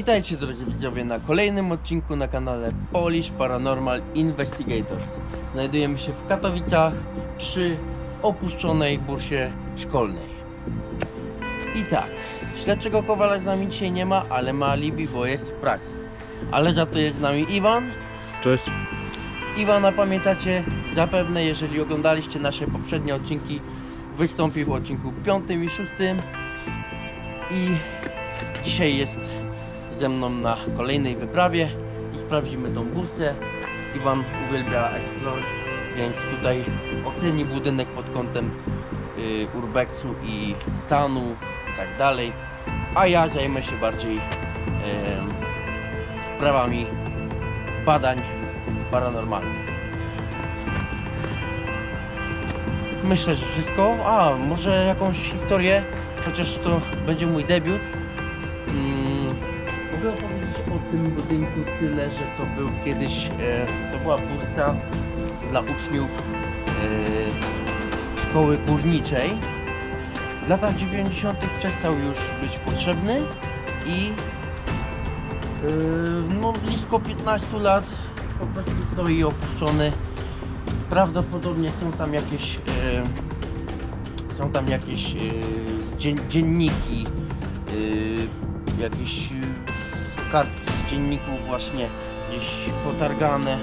Witajcie drodzy widzowie na kolejnym odcinku na kanale Polish Paranormal Investigators. Znajdujemy się w Katowicach przy opuszczonej bursie szkolnej. I tak, śledczego Kowala z nami dzisiaj nie ma, ale ma alibi, bo jest w pracy. Ale za to jest z nami Iwan. Cześć. Iwana pamiętacie zapewne, jeżeli oglądaliście nasze poprzednie odcinki, wystąpił w odcinku 5 i 6 i dzisiaj jest ze mną na kolejnej wyprawie i sprawdzimy tą bursę. Iwan uwielbia Explore, więc tutaj oceni budynek pod kątem y, urbexu i stanu i tak dalej, a ja zajmę się bardziej em, sprawami badań paranormalnych. Myślę, że wszystko. A, może jakąś historię, chociaż to będzie mój debiut. Tym budynku tyle, że to był kiedyś, e, to była bursa dla uczniów e, szkoły górniczej. W latach 90. przestał już być potrzebny i e, no, blisko 15 lat po prostu stoi opuszczony. Prawdopodobnie są tam jakieś e, są tam jakieś e, dzien, dzienniki, e, jakieś e, kartki dzienników właśnie gdzieś potargane.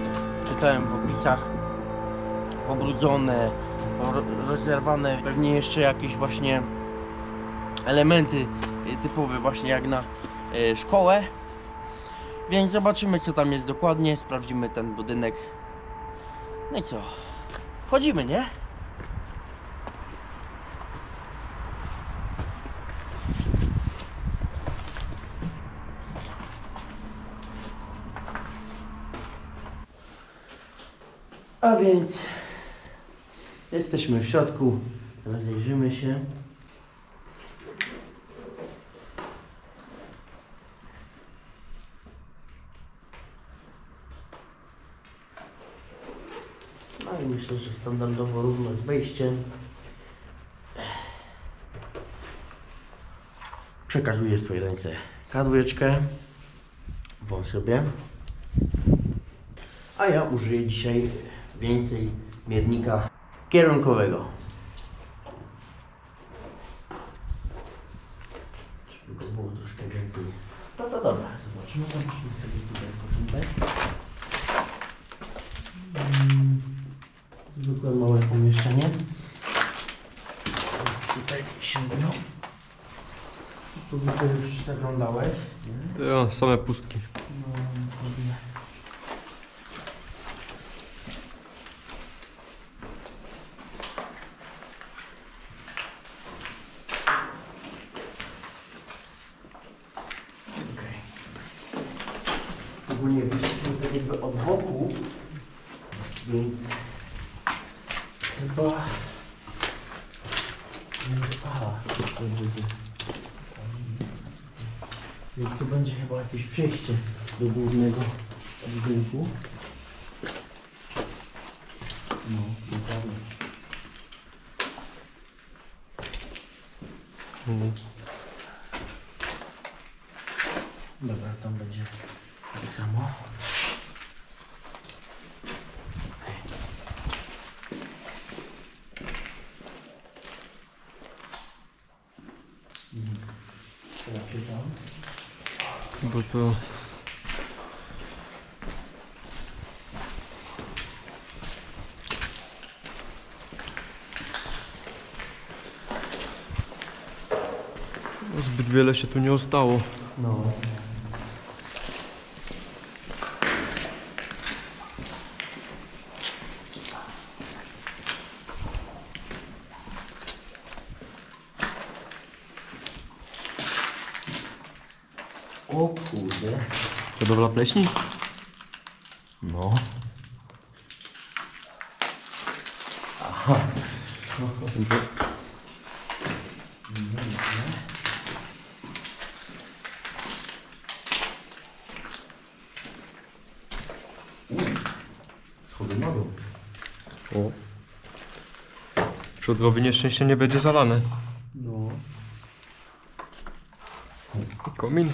Czytałem w opisach pobrudzone, po- rozerwane, pewnie jeszcze jakieś właśnie elementy e, typowe właśnie jak na e, szkołę. Więc zobaczymy co tam jest dokładnie, sprawdzimy ten budynek. No i co? Wchodzimy, nie? A więc jesteśmy w środku. Rozejrzymy się. No i myślę, że standardowo równo z wejściem. Przekazuję w ręce kadłeczkę. Wąż sobie. A ja użyję dzisiaj więcej miernika kierunkowego. Żeby go było troszkę więcej. No to dobra, zobaczymy. Zobaczymy sobie tutaj początek. Mm, Zwykłe małe pomieszczenie. Więc tutaj sięgną. Tu widzę już zaglądałeś. Nie? Ja, same pustki. No, dokładnie. Okej. Ogólnie wyszliśmy to jakby od boku, więc chyba... Aha, to będzie... Więc tu będzie chyba jakieś przejście do głównego budynku. No, dokładnie. Mm. Dobra, tam będzie tak samo. Mhm. Teraz się tam. Bo to... No, Zbyt wiele się tu nie ostało. No. O kurde. Hodowla pleśni? No. Aha. No, Schody na dół. O. Przodrowy nieszczęście nie będzie zalane. No. Komin.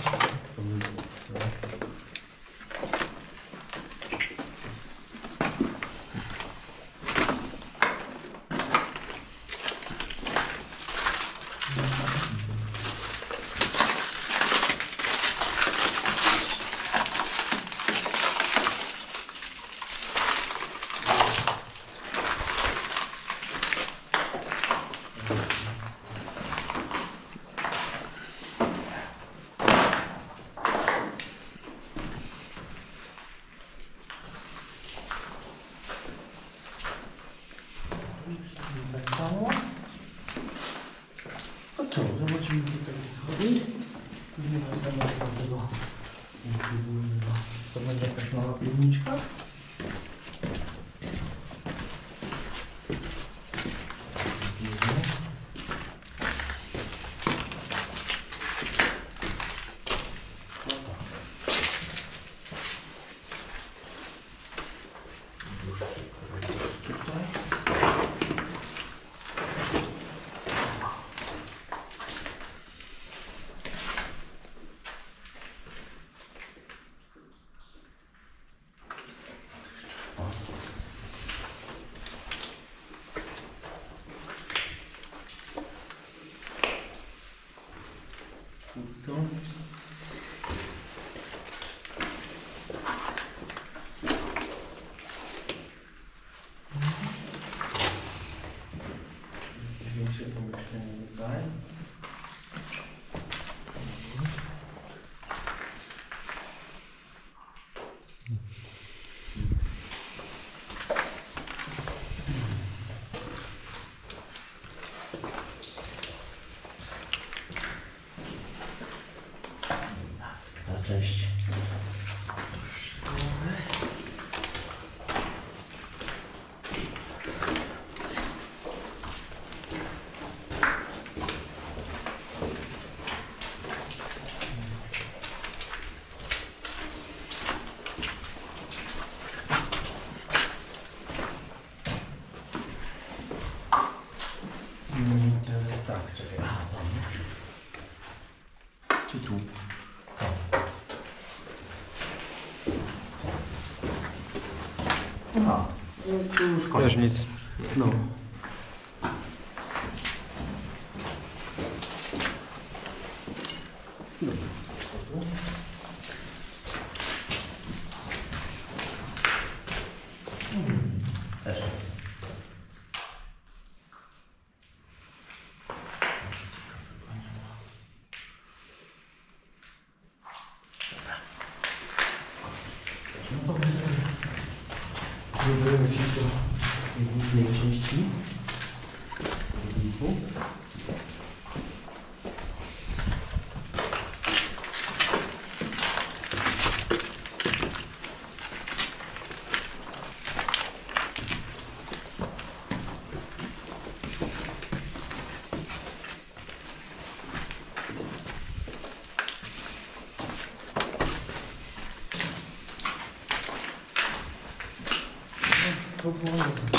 To już koniec. Też nic. 说了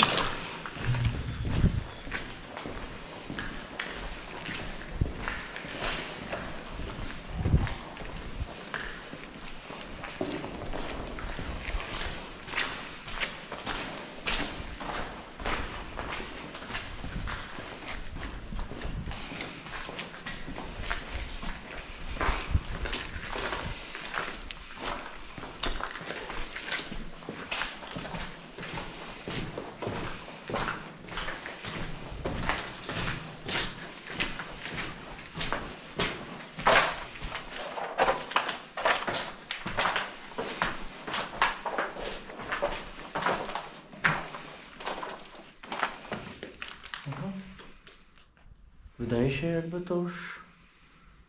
Wydaje się, jakby to już.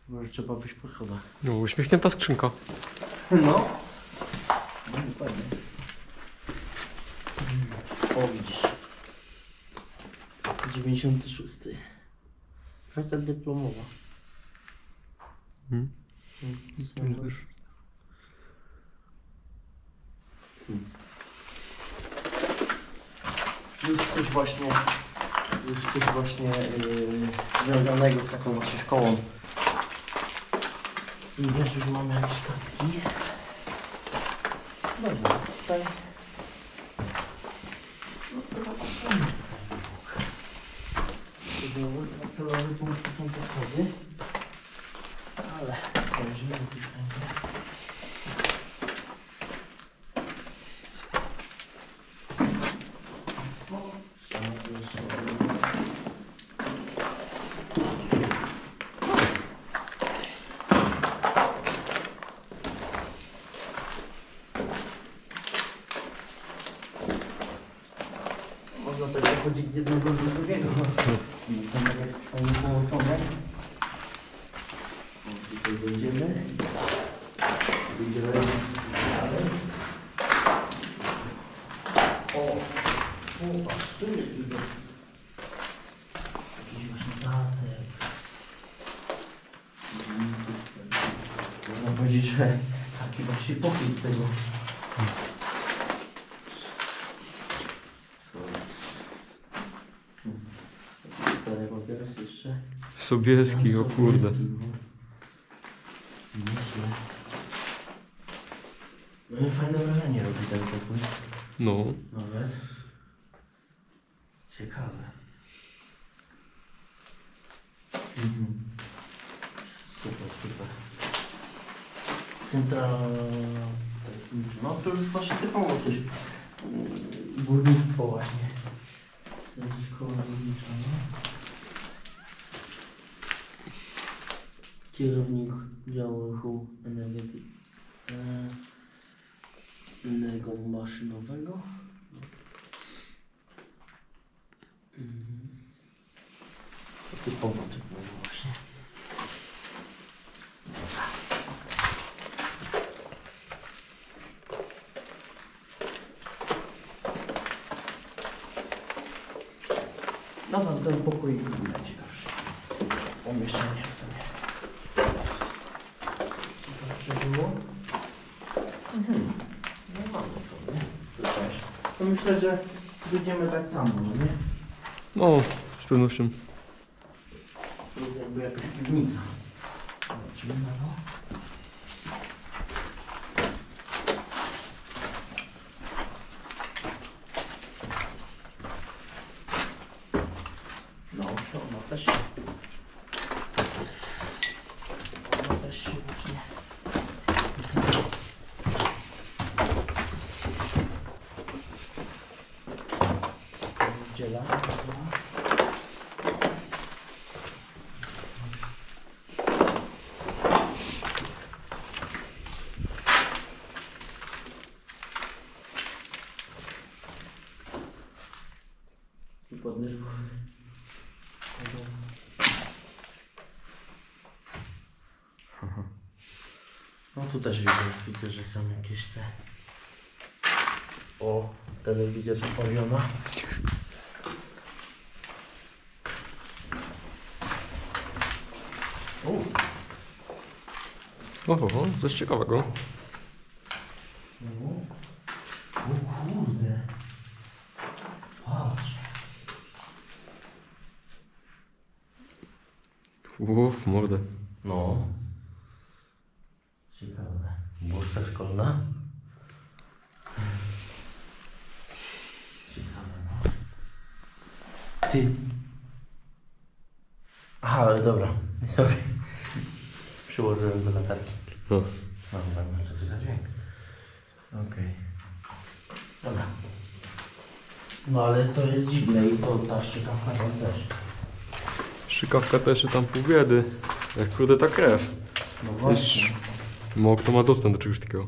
Może trzeba wyjść po schodach. No, uśmiechnięta skrzynka. No. No dokładnie. O, widzisz. 96. Praca dyplomowa. Hmm. Hmm. Już właśnie yy, związanego z taką właśnie szkołą. I wiesz, już mamy jakieś kartki. Dobra, tutaj Sobieski, o kurde. myślę, że będziemy tak samo, no nie? No, z pewnością. To jest jakby jakaś piwnica. Lecimy na bok. są jakieś te... O, telewizja spaliona. Oho, coś ciekawego. Ciekawka też że tam pół biedy. Jak kurde ta krew. No właśnie. Mało kto ma dostęp do czegoś takiego.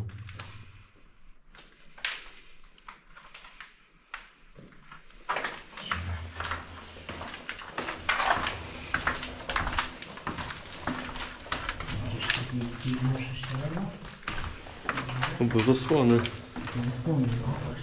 O, bo zasłony. Zasłony, no.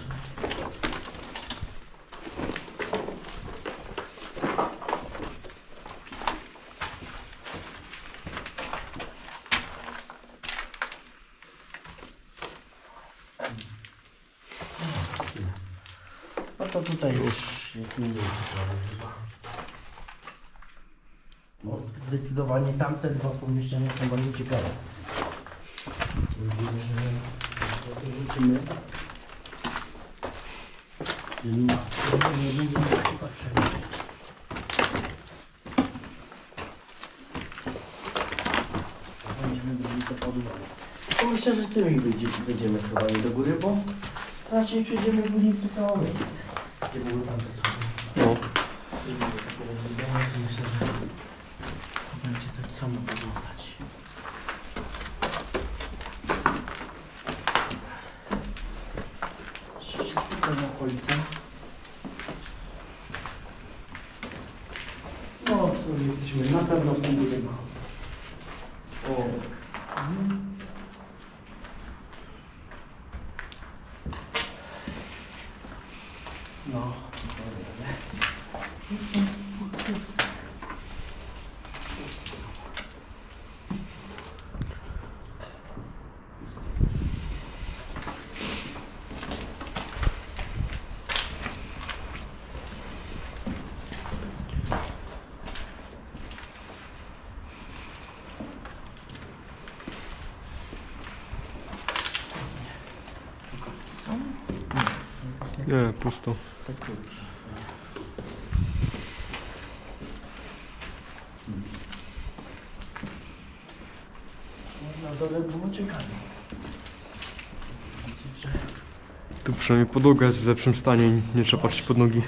Pusto. Tak dobrze. Na dole było czekanie. Tu przynajmniej podłoga jest w lepszym stanie i nie trzeba patrzeć pod nogi.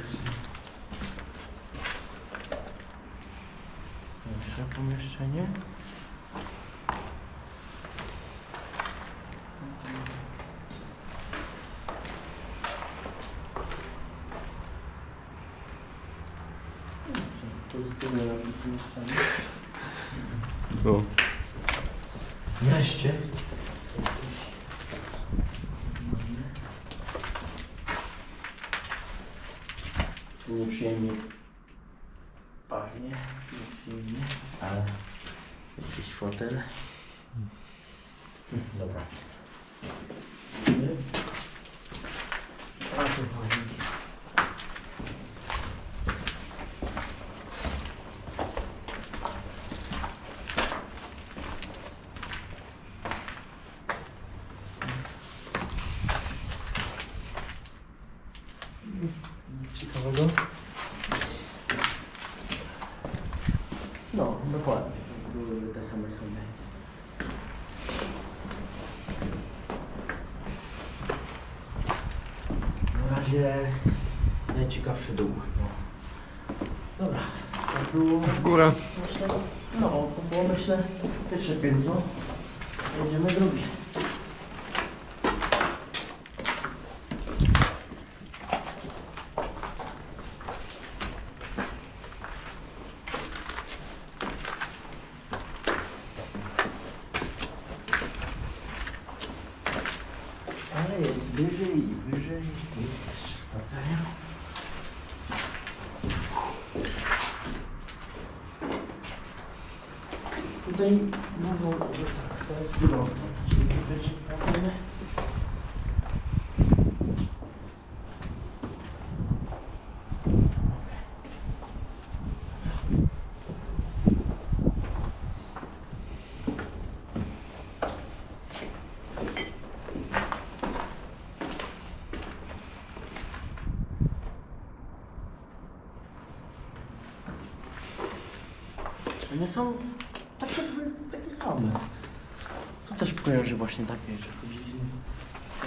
Właśnie takie, że chodzili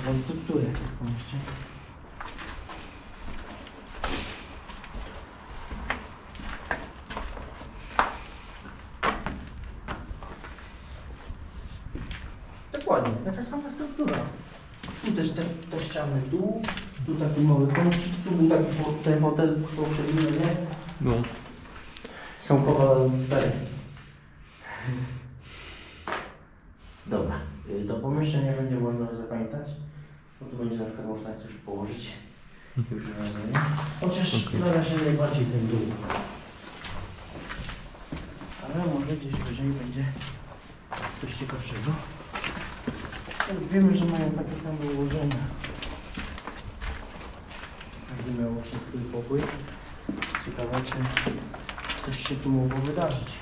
w architekturę tych pomieszczeń. Dokładnie, taka sama struktura. Tu też te, te ściany tu, tu taki mały kącik, tu był taki ten fotel poprzedni, nie? No. Są powalone cztery. Dobra, y, do pomieszczenia będzie można zapamiętać, bo tu będzie na przykład można coś położyć już? Chociaż Okej. na razie najbardziej ten dół. Ale może gdzieś wyżej będzie coś ciekawszego. Już wiemy, że mają takie same ułożenia. Każdy miał właśnie swój pokój. Ciekawe, czy coś się tu mogło wydarzyć.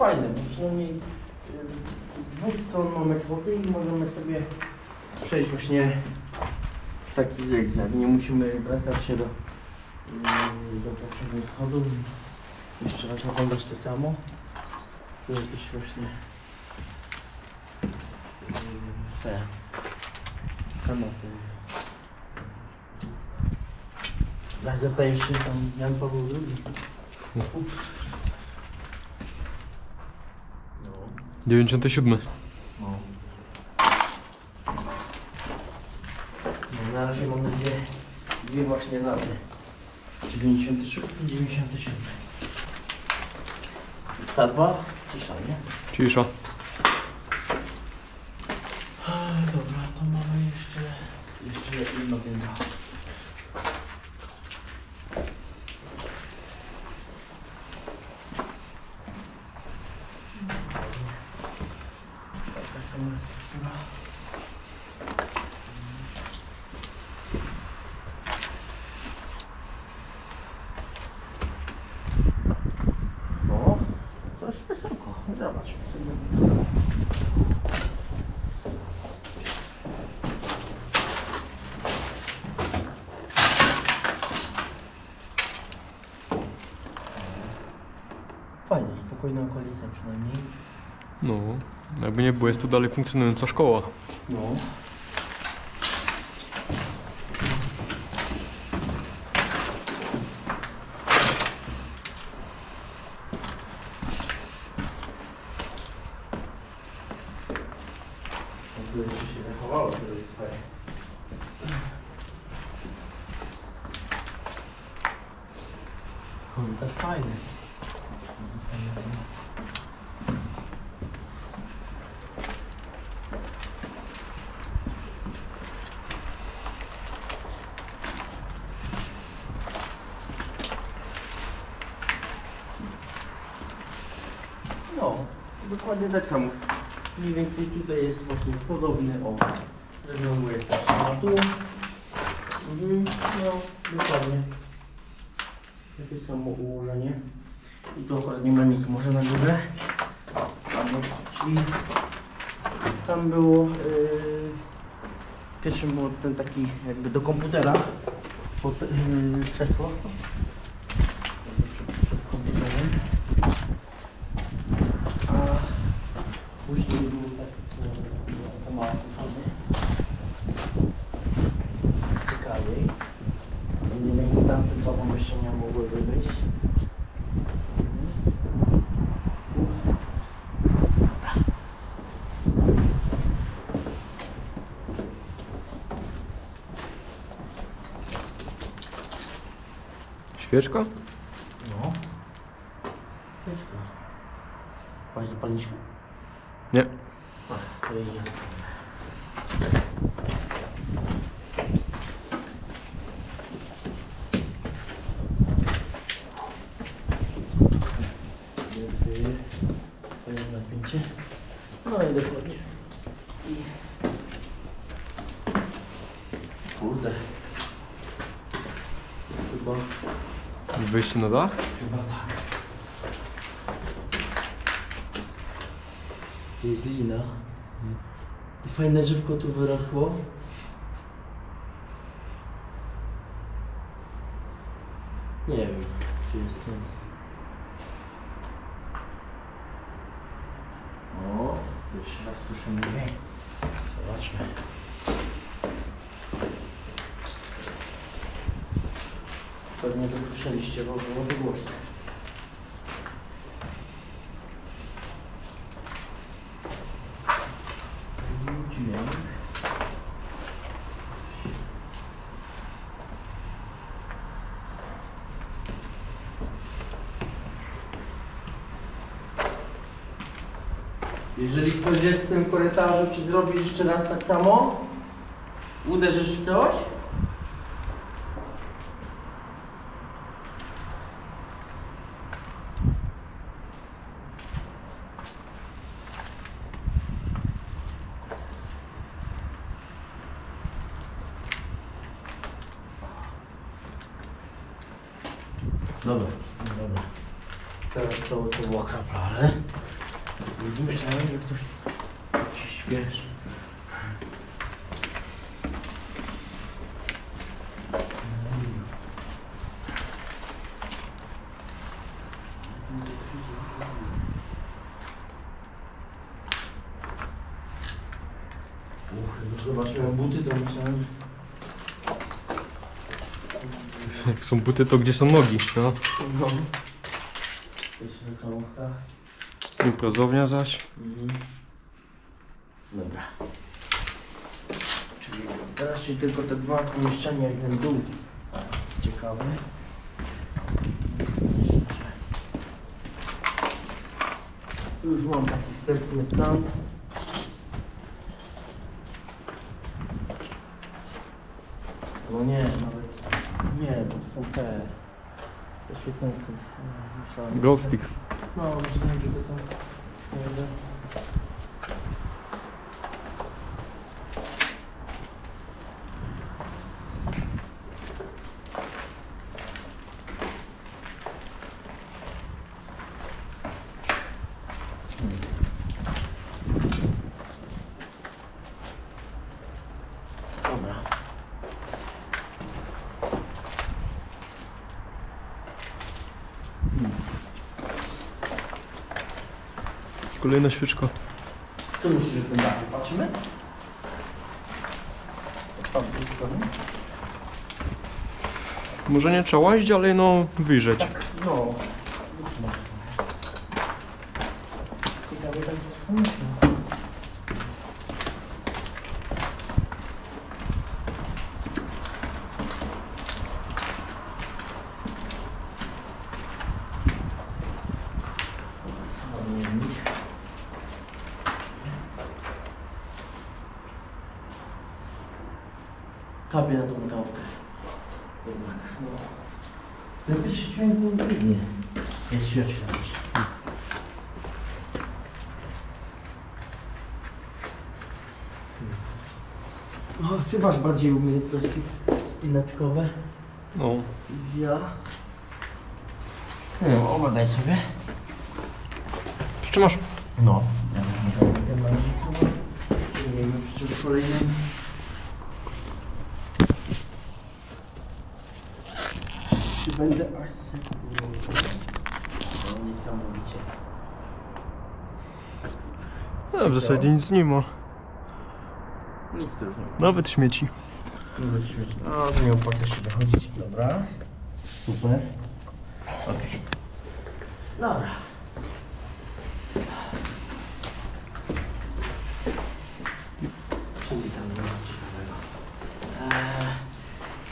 fajne, bo przynajmniej y, z dwóch stron mamy schody i możemy sobie przejść właśnie w taki zygzak. Nie musimy wracać się do, y, do poprzednich schodów. Jeszcze raz oglądać to samo. Tu jakieś właśnie y, te kanapy. Najzapęższy tam Jan Paweł II. Ups. No. 97. No. No, na razie mamy dwie, dwie właśnie daty. 96 i 97. K2? Cisza, nie? Cisza. Dobra, to mamy jeszcze, jeszcze jedno piętro. Taka sama struktura. O, coś wysoko. Zobacz sobie. Fajnie, spokojna okolica przynajmniej. No. Jakby nie było, jest tu dalej funkcjonująca szkoła. No. Jakby jeszcze się zachowało, to jest fajnie. Komentarz fajny. No, dokładnie tak samo. Mniej więcej tutaj jest właśnie podobny o. Znowu jest też na tu. Mhm, no, dokładnie. Takie samo ułożenie. I tu akurat nie ma nic, może na górze. Czyli tam było yy, pierwszym było ten taki jakby do komputera pod yy, krzesło. Przed, przed komputerem. A później był taki e, to mała kuchnia. Ciekawiej. Mniej więcej tamte dwa pomieszczenia mogłyby być. Świeczka? No. Świeczka. Masz zapalniczkę? Nie. A, to jej nie. To jest napięcie. No i dokładnie. I... Kurde. Chyba, Na dach? chyba tak. Jest lina. I fajne drzewko tu wyrosło. Nie wiem, czy jest sens. O, jeszcze raz słyszymy dźwięk. Zobaczmy. Pewnie to słyszeliście, bo było za głośno. Jeżeli ktoś jest w tym korytarzu, czy zrobisz jeszcze raz tak samo? Uderzysz w coś? Dobra, dobra. Teraz to, to było kaplale. Już myślałem, że ktoś jakiś świeży. Uch, jak Zobaczyłem buty, to myślałem, że... Jak są buty, to gdzie są nogi? No. No. Imprezownia zaś. Mhm. Dobra. Czyli teraz czyli tylko te dwa pomieszczenia i ten dół. Ciekawe. Tu już mam taki wstępny plan. No nie, nawet nie, bo to są te te świetnęce. Myślałem, Glow stick. no, myślałem, że to są... Kolejna świeczka. Tu że ten dach patrzymy? Może nie trzeba łazić, ale no wyjrzeć. Tak, no. Ciekawe tak pomyślę. Zamiennik. Kapie na tą gałkę. Jednak, no. Ten pierwszy dźwięk był biednie. Jest świeczka też. O, ty masz bardziej umiejętności spinaczkowe. No. Ja. No, obadaj sobie. Czy masz? No. Ja mam. Nie wiem, przy kolejnym. Czy będę? No, niesamowicie. No, w zasadzie nic nie ma. Nic to już nie ma. Nawet śmieci. Nawet śmieszne. No, to nie opłaca się wychodzić. Dobra. Super. Okej. Dobra. Czyli tam nic ciekawego. Eee,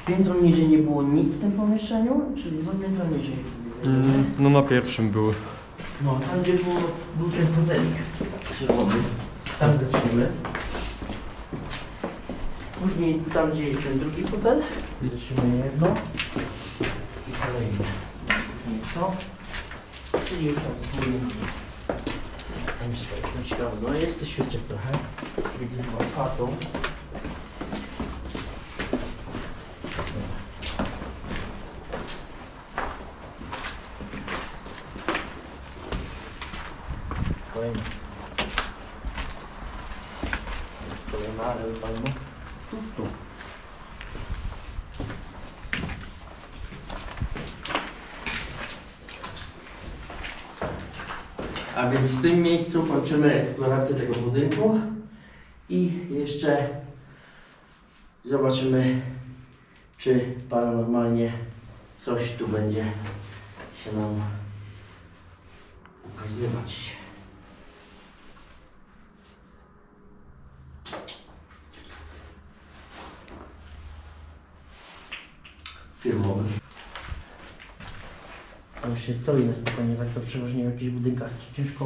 piętro niżej nie było nic w tym pomieszczeniu? Czyli dwa piętro niżej sobie. Mm, no na pierwszym były. No, tam gdzie było, był ten fotelik czerwony, tam zaczniemy. Tam gdzie jest ten drugi fotel, zaczniemy jedno. I kolejne. To, czyli już tak jestem ciekawy, no jest tych świeczek trochę, widzę chyba czwartą. Kolejna. Kolejna, ale palmo. Tu, tu. A więc w tym miejscu kończymy eksplorację tego budynku i jeszcze zobaczymy, czy paranormalnie coś tu będzie się nam ukazywać. firmowy. On się stoi na spokojnie, tak to przeważnie w jakichś budynkach ciężko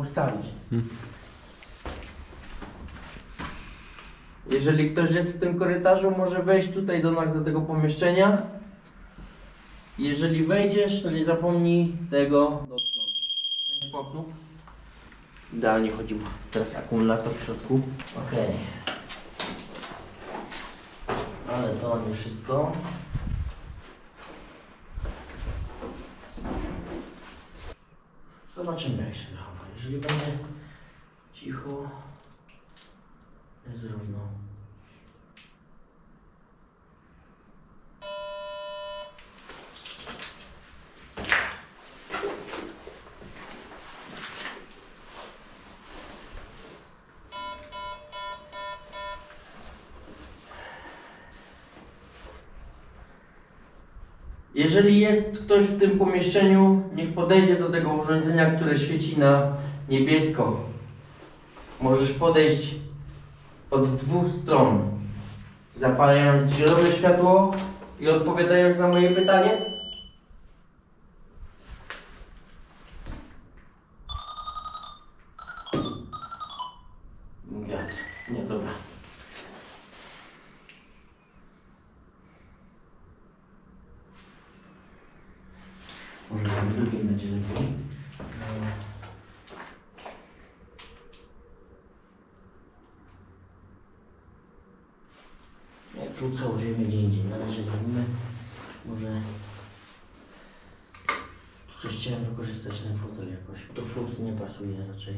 postawić. Hmm. Jeżeli ktoś jest w tym korytarzu, może wejść tutaj do nas, do tego pomieszczenia. Jeżeli wejdziesz, to nie zapomnij tego dotknąć. W ten sposób. Idealnie chodził teraz akumulator w środku. Okej. Ale to nie wszystko. Zobaczymy jak się zachowaliśmy. Jeżeli będzie cicho, jest równo. Jeżeli jest ktoś w tym pomieszczeniu, niech podejdzie do tego urządzenia, które świeci na niebiesko. Możesz podejść od dwóch stron, zapalając zielone światło i odpowiadając na moje pytanie. Wiatr. Nie, dobra. Może tam drugim będzie lepiej. E, Nie, fruca użyjemy gdzie indziej. Na razie zrobimy. Może... Coś chciałem wykorzystać ten fotel jakoś. To fruc nie pasuje raczej.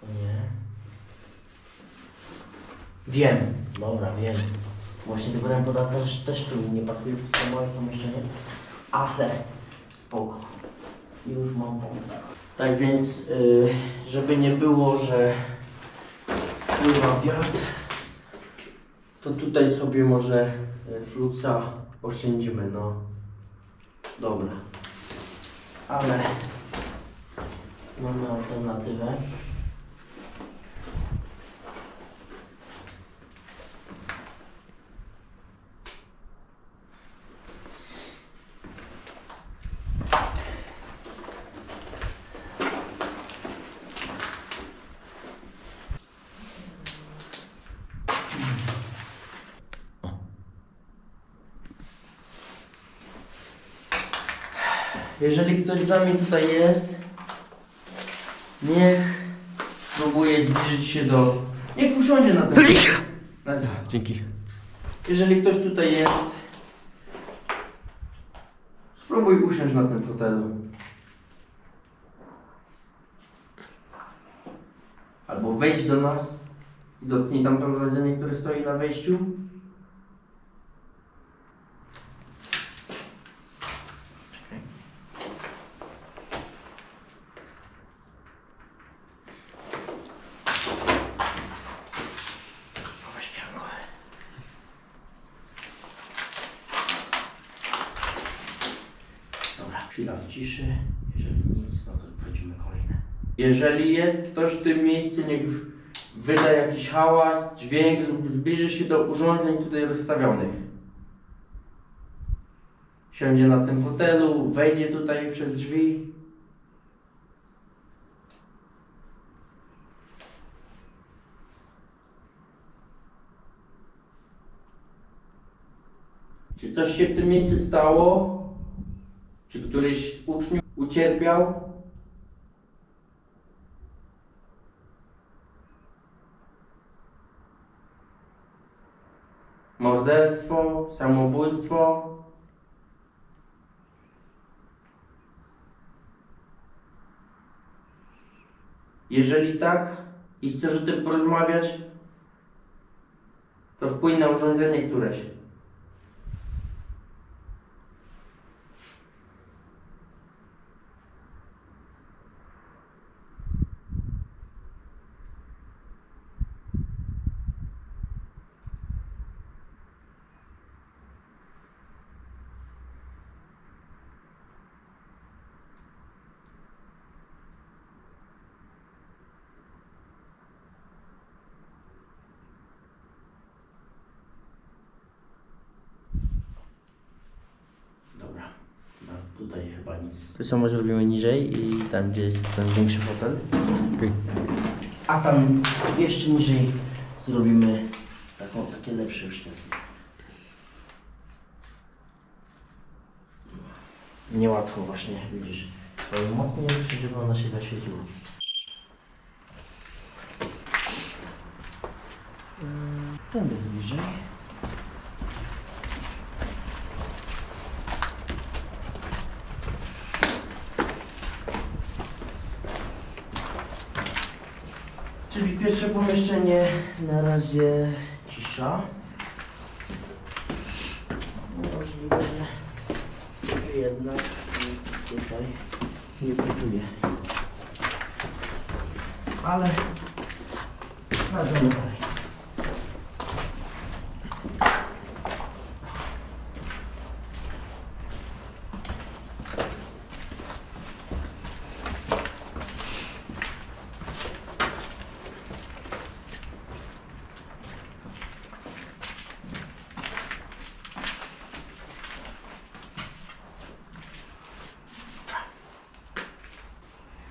To nie. Wiem. Dobra, wiem. Właśnie wybrałem podatek też, też tu nie pasuje, to małe pomieszczenie. Ale spoko. Już mam pomysł. Tak więc, y, żeby nie było, że wpływa wiatr, to tutaj sobie może y, fluca oszczędzimy, no. Dobra. Ale mamy alternatywę. Jeżeli ktoś z nami tutaj jest, niech spróbuje zbliżyć się do... Niech usiądzie na tym. Na tym. Dzięki. Jeżeli ktoś tutaj jest, spróbuj usiąść na tym fotelu. Albo wejdź do nas i dotknij tam to urządzenie, które stoi na wejściu. Czekaj. Weź piankowe. Dobra, chwila w ciszy. Jeżeli nic, no to sprawdzimy kolejne. Jeżeli jest ktoś w tym miejscu, niech wyda jakiś hałas, dźwięk lub zbliży się do urządzeń tutaj rozstawionych. Siądzie na tym fotelu, wejdzie tutaj przez drzwi. Czy coś się w tym miejscu stało? Czy któryś z uczniów ucierpiał? Morderstwo, samobójstwo? Jeżeli tak i chcesz o tym porozmawiać, to wpłyń na urządzenie któreś. Dobra, no, tutaj chyba nic. To samo zrobimy niżej i tam gdzie jest ten większy fotel. A tam jeszcze niżej zrobimy taką, takie lepsze już sesje. Niełatwo właśnie, widzisz. To mocniej muszę, żeby ona się zaświeciła. Tędy jest bliżej. czyli pierwsze pomieszczenie na razie cisza. Możliwe, że jednak nic tutaj nie buduje. Ale sprawdzamy dalej.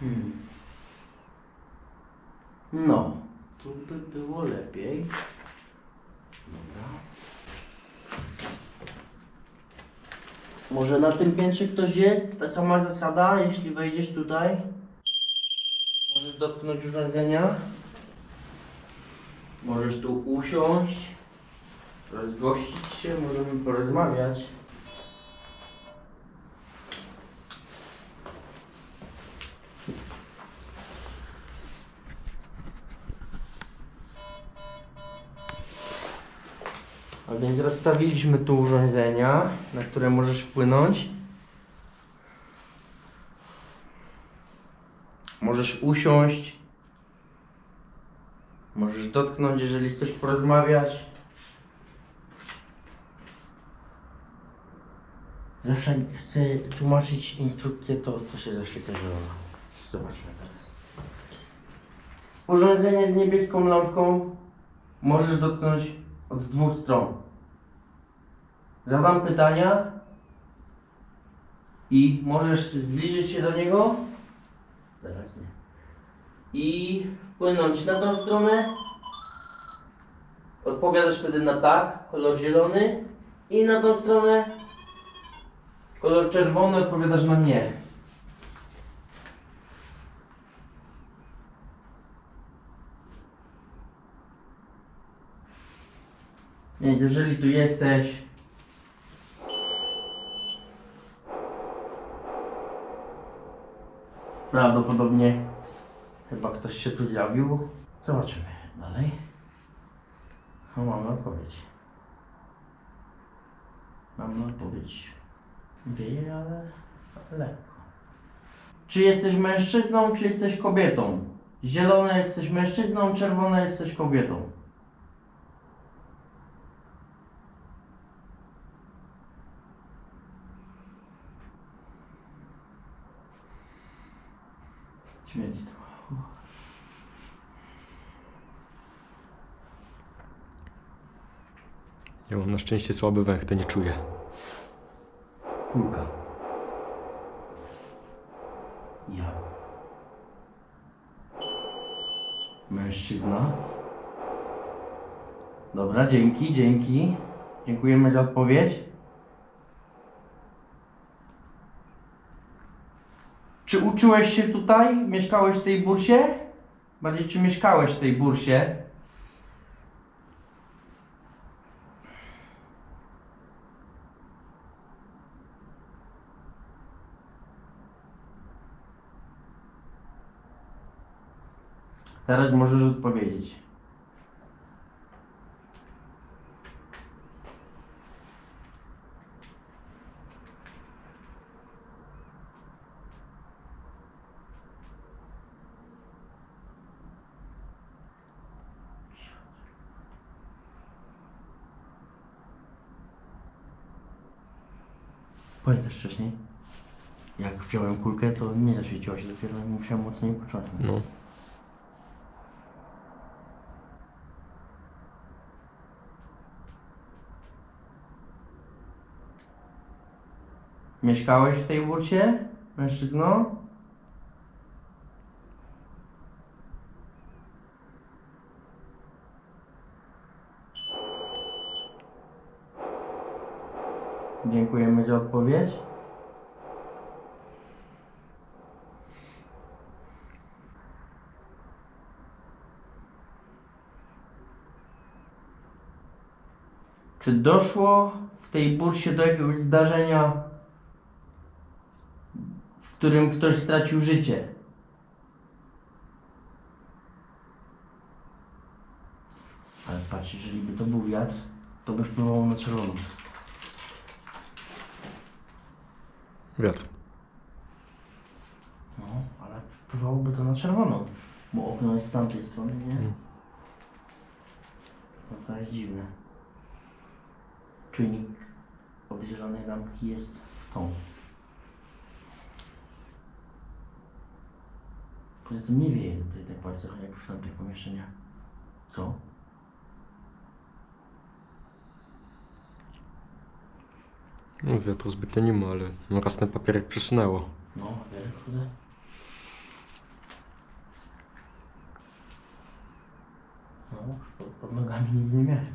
Hmm. No, tu by było lepiej. Dobra. Może na tym piętrze ktoś jest? Ta sama zasada, jeśli wejdziesz tutaj. Możesz dotknąć urządzenia. Możesz tu usiąść. Rozgościć się, możemy porozmawiać. A więc rozstawiliśmy tu urządzenia, na które możesz wpłynąć. Możesz usiąść. Możesz dotknąć, jeżeli chcesz porozmawiać. Zawsze chcę tłumaczyć instrukcję, to, to się zaświeca zielona. Zobaczmy teraz. Urządzenie z niebieską lampką możesz dotknąć od dwóch stron. Zadam pytania i możesz zbliżyć się do niego. Teraz nie. I wpłynąć na tą stronę. Odpowiadasz wtedy na tak, kolor zielony. I na tą stronę kolor czerwony odpowiadasz na nie. Więc jeżeli tu jesteś, prawdopodobnie chyba ktoś się tu zjawił. Zobaczymy dalej. O, mamy odpowiedź. Mamy odpowiedź. Wieje, ale, lekko. Czy jesteś mężczyzną, czy jesteś kobietą? Zielone jesteś mężczyzną, czerwone jesteś kobietą. Śmierdzi tu. Ja mam na szczęście słaby węch, to nie czuję. Kulka. Ja. Mężczyzna. Dobra, dzięki, dzięki. Dziękujemy za odpowiedź. Czy uczyłeś się tutaj? Mieszkałeś w tej bursie? Bardziej, czy mieszkałeś w tej bursie? Teraz możesz odpowiedzieć. Pamiętasz wcześniej? Jak wziąłem kulkę, to nie zaświeciła się dopiero, musiałem mocniej początnąć. No. Mieszkałeś w tej burcie, mężczyzno? Dziękujemy za odpowiedź. Czy doszło w tej bursie do jakiegoś zdarzenia, w którym ktoś stracił życie? Ale patrz, jeżeli by to był wiatr, to by wpływało na czerwoną. Wiatr. No, ale wpływałoby to na czerwoną, bo okno jest z tamtej strony, nie? Mm. No to jest dziwne. Czujnik od zielonej lampki jest w tą. Poza tym nie wieje tutaj tak bardzo jak w tamtych pomieszczeniach. Co? No, wiatru zbytnio nie ma, ale raz ten papierek przesunęło. No, wiele chude. No, pod, pod nogami nic nie miałem.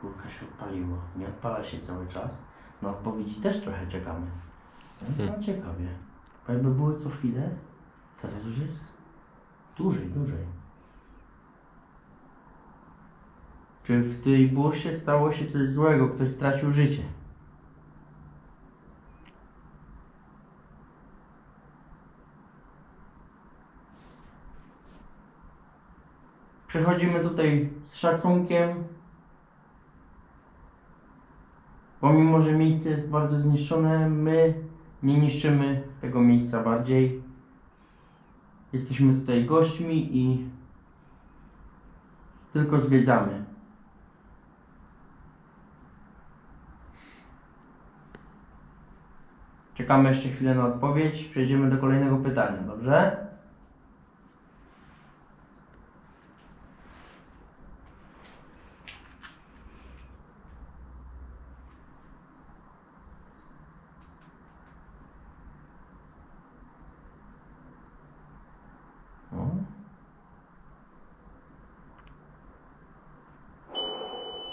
Kurka się odpaliła. Nie odpala się cały czas. Na odpowiedzi też trochę czekamy. Więc Hmm. no ciekawie. Bo jakby były co chwilę, teraz już jest dłużej, dłużej. Czy w tej bursie stało się coś złego? Ktoś stracił życie? Przechodzimy tutaj z szacunkiem. Pomimo, że miejsce jest bardzo zniszczone, my nie niszczymy tego miejsca bardziej. Jesteśmy tutaj gośćmi i tylko zwiedzamy. Czekamy jeszcze chwilę na odpowiedź. Przejdziemy do kolejnego pytania, dobrze? O.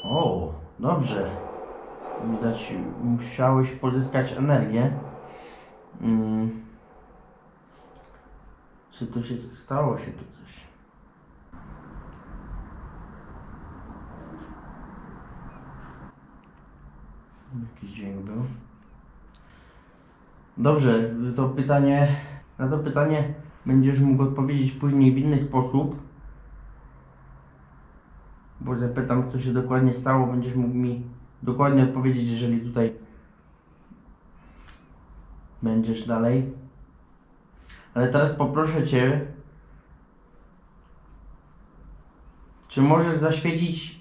O, dobrze. Widać, musiałeś pozyskać energię. Mm. Czy tu się stało się tu coś? Jakiś dźwięk był. Dobrze, to pytanie. Na to pytanie będziesz mógł odpowiedzieć później w inny sposób. Bo zapytam, co się dokładnie stało, będziesz mógł mi dokładnie odpowiedzieć, jeżeli tutaj będziesz dalej. Ale teraz poproszę Cię, czy możesz zaświecić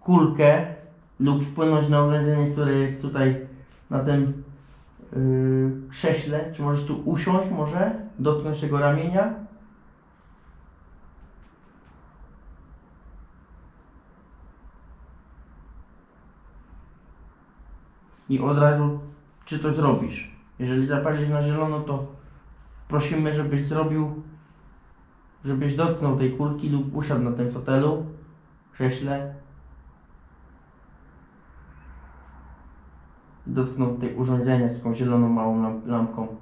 kulkę lub wpłynąć na urządzenie, które jest tutaj na tym yy, krześle? Czy możesz tu usiąść może? Dotknąć tego ramienia? I od razu, czy to zrobisz? Jeżeli zapalisz na zielono, to prosimy, żebyś zrobił, żebyś dotknął tej kulki lub usiadł na tym fotelu, krześle. Dotknął tej urządzenia z taką zieloną małą lamp- lampką.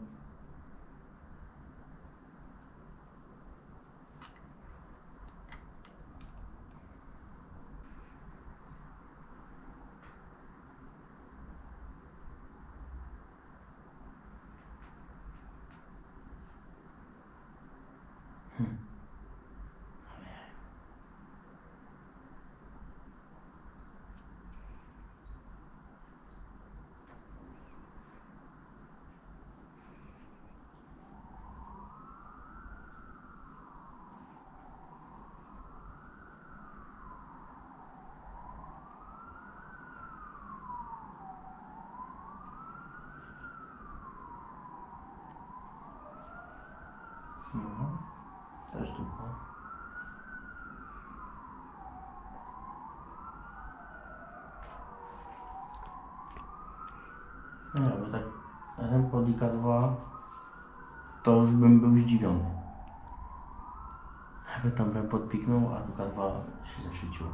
No, też długo. Nie, bo tak Rempodika 2 to już bym był zdziwiony. Jakby tam Rempod piknął, a Duka 2 się zaświeciło.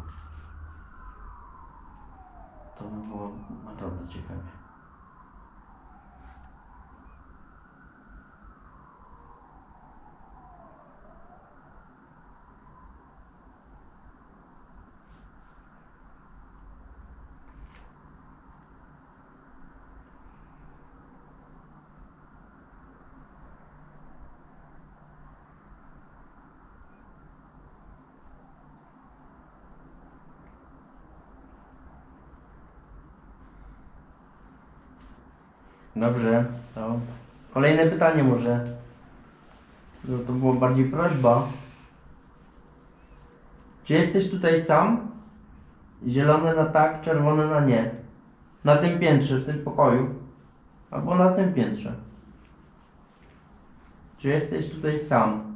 To by było naprawdę ciekawie. Dobrze, to kolejne pytanie może. No to było bardziej prośba. Czy jesteś tutaj sam? Zielone na tak, czerwone na nie. Na tym piętrze, w tym pokoju. Albo na tym piętrze. Czy jesteś tutaj sam?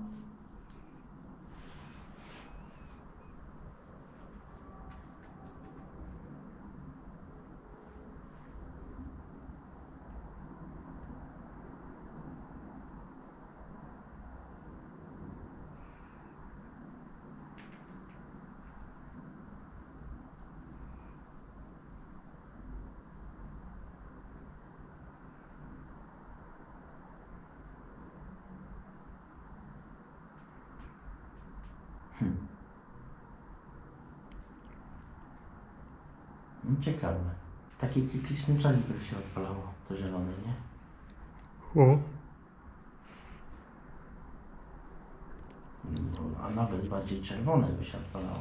No ciekawe. Taki cykliczny czas by się odpalało, to zielone, nie? O. No, a nawet bardziej czerwone by się odpalało.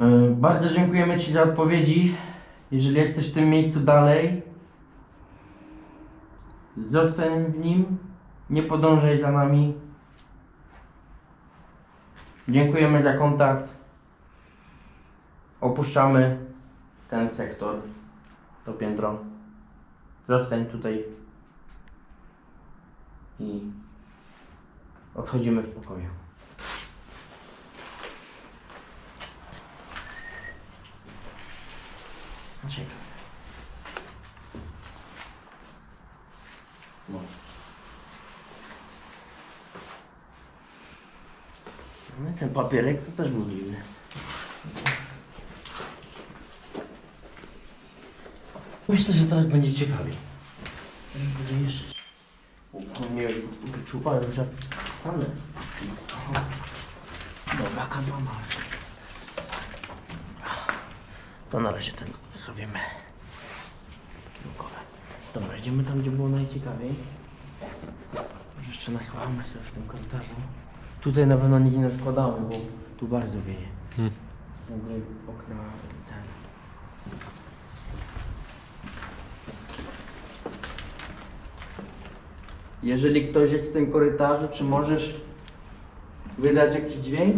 E, Bardzo dziękujemy Ci za odpowiedzi. Jeżeli jesteś w tym miejscu dalej, zostań w nim, nie podążaj za nami. Dziękujemy za kontakt. Opuszczamy ten sektor, to piętro. Zostań tutaj i odchodzimy w pokoju. No. I ten papierek to też był dziwny. Myślę, że teraz będzie ciekawiej. Teraz będzie jeszcze. Miałeś wyczuwałem, że. Dobra, kanwa To na razie ten zostawimy. Kierunkowe. Dobra, idziemy tam, gdzie było najciekawiej. Może jeszcze nasłuchamy sobie w tym korytarzu. Tutaj na pewno nic nie odkładamy, bo tu bardzo wieje. Hmm. W ogóle okna ten. Jeżeli ktoś jest w tym korytarzu, czy możesz wydać jakiś dźwięk?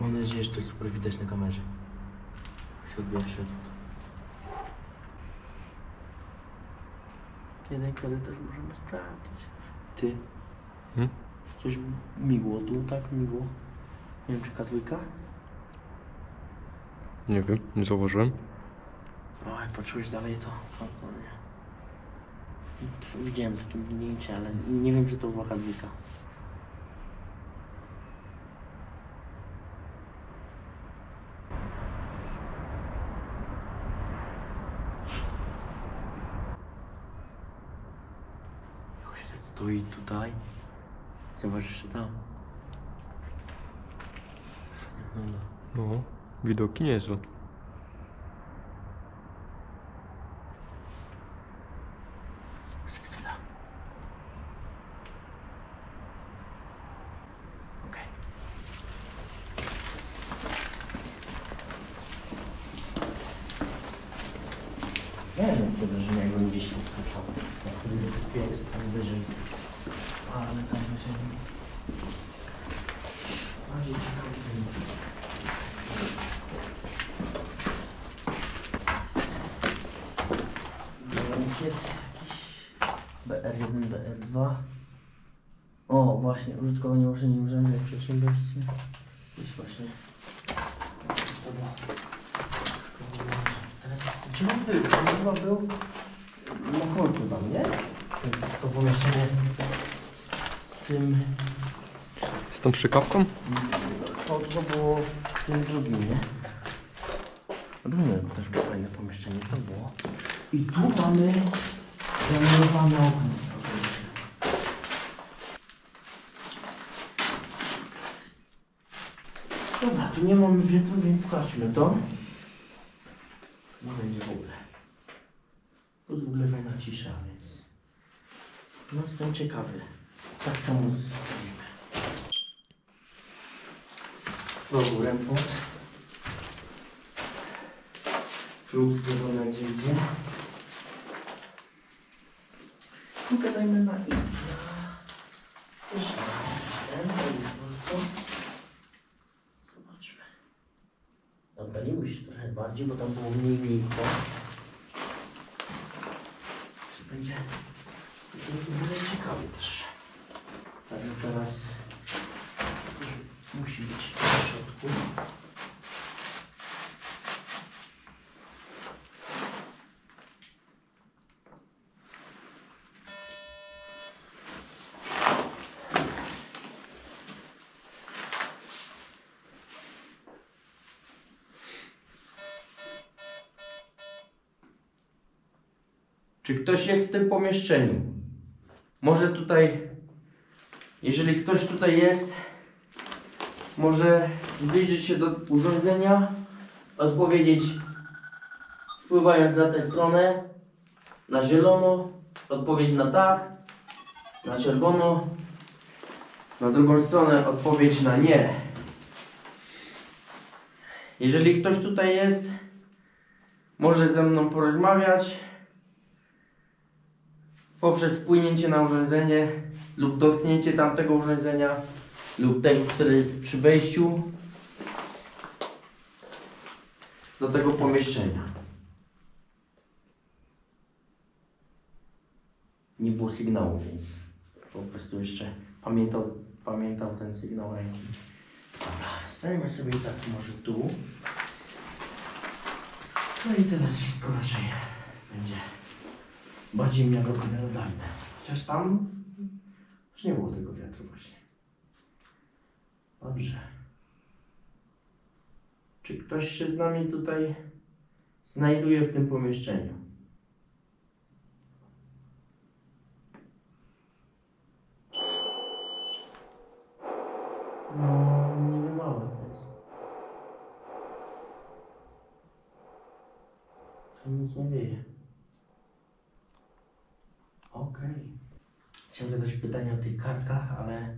Mam nadzieję, że to super widać na kamerze. Jak się odbija światło. Jeden korytarz możemy sprawdzić. Ty. Hmm? Coś migło tu, tak? Migło. Nie wiem, czy K2? Nie wiem, nie zauważyłem. O, jak poczułeś dalej, to... to nie. Widziałem takie mignięcie, ale nie wiem, czy to była K2. Jakoś tak stoi tutaj. Zobacz jeszcze tam. Nie wygląda. No, widoki niezłe. Jeszcze chwila. Okej. Ja wiem że jakbym gdzieś się słyszał. Jak wyżej. Ale tam wyżej. Bardziej ciekawy. Blankiet jakiś. BR1, BR2. O, właśnie, użytkowanie urządzeń urządzeń przedsiębiorstwie. Gdzieś właśnie. Dobra. Gdzie on był? On chyba był na końcu tam, nie? To pomieszczenie z tym... Z tą przykawką? To, to było w tym drugim, nie? Różne też było fajne pomieszczenie, to było. I tu mamy zamurowane okno. Dobra, tu nie mamy wiatru, więc sprawdźmy to. No będzie w ogóle. To jest w ogóle fajna cisza, więc... No jestem ciekawy. Tak samo zrobimy. Znowu rempot. Flux wygląda gdzie idzie. I gadajmy na i. Też na ten, to jest prosto. Zobaczmy. Oddalimy się trochę bardziej, bo tam było mniej miejsca. Czy będzie... To będzie ciekawie też. Także teraz musi być w środku. Czy ktoś jest w tym pomieszczeniu? Może tutaj, jeżeli ktoś tutaj jest, może zbliżyć się do urządzenia, odpowiedzieć, wpływając na tę stronę, na zielono, odpowiedź na tak, na czerwono, na drugą stronę odpowiedź na nie. Jeżeli ktoś tutaj jest, może ze mną porozmawiać poprzez wpłynięcie na urządzenie lub dotknięcie tamtego urządzenia lub tego, które jest przy wejściu do tego pomieszczenia. Nie było sygnału, więc po prostu jeszcze pamiętał, pamiętał ten sygnał ręki. Stańmy sobie tak może tu. No i teraz wszystko raczej będzie bardziej miarodajne. Chociaż tam już nie było tego wiatru właśnie. Dobrze. Czy ktoś się z nami tutaj znajduje w tym pomieszczeniu? No, nie małe to jest. To nic nie wieje. Okej. Chciałem zadać pytanie o tych kartkach, ale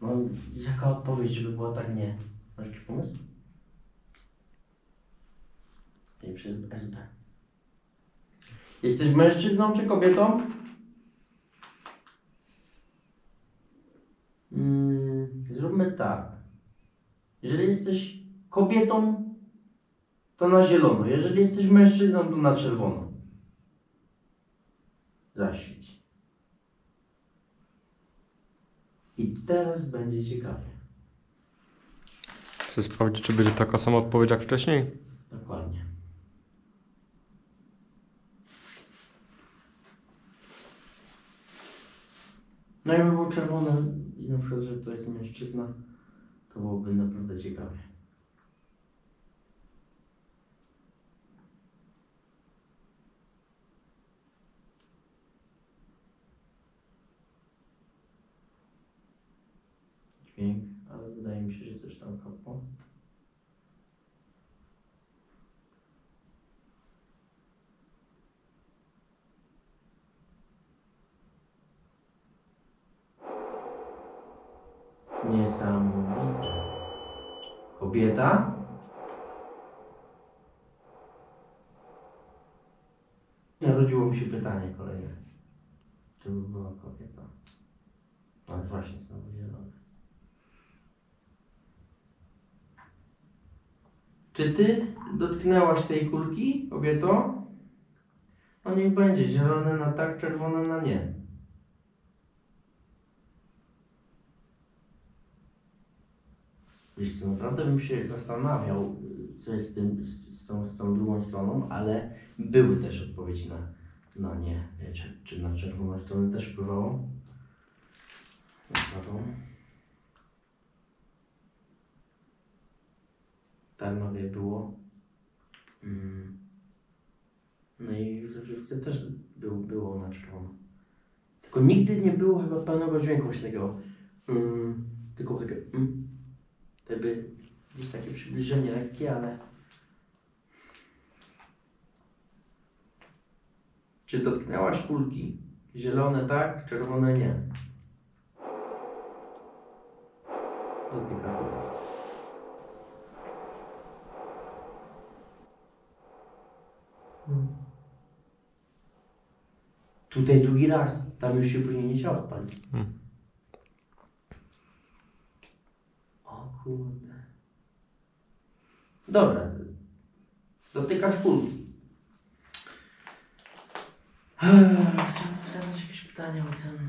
no jaka odpowiedź, żeby była tak nie? Masz jakiś pomysł? Nie przez SB. Jesteś mężczyzną czy kobietą? Mm, zróbmy tak. Jeżeli jesteś kobietą, to na zielono. Jeżeli jesteś mężczyzną, to na czerwono. Zaświeć. I teraz będzie ciekawie. Chcę sprawdzić, czy będzie taka sama odpowiedź jak wcześniej? Dokładnie. No jakby było czerwone i na przykład, że to jest mężczyzna, to byłoby naprawdę ciekawie. Dźwięk, ale wydaje mi się, że coś tam kapło. Niesamowite. Kobieta? Narodziło mi się pytanie kolejne. Czy by była kobieta? Ale właśnie znowu zielone. Czy ty dotknęłaś tej kulki, kobieto? No niech będzie zielone na tak, czerwone na nie. Wiesz co, naprawdę bym się zastanawiał, co jest z, tym, z, tą, z tą drugą stroną, ale były też odpowiedzi na, na nie. Nie, Czy, czy na czerwoną stronę też wpływało? Na prawą. W Tarnowie było. Mm. No i w Zużywce też był, było na czerwono. Tylko nigdy nie było chyba pełnego dźwięku właśnie takiego. Mm, tylko takie. Mm. Jakby Gdzieś takie przybliżenie lekkie, ale... Czy dotknęłaś kulki? Zielone tak, czerwone nie. Dotyka kulki. Hmm. Tutaj drugi raz. Tam już się później nie chciała odpalić. Hmm. O kurde. Dobra. Dotykasz kulki. Chciałem zadać jakieś pytania o tym.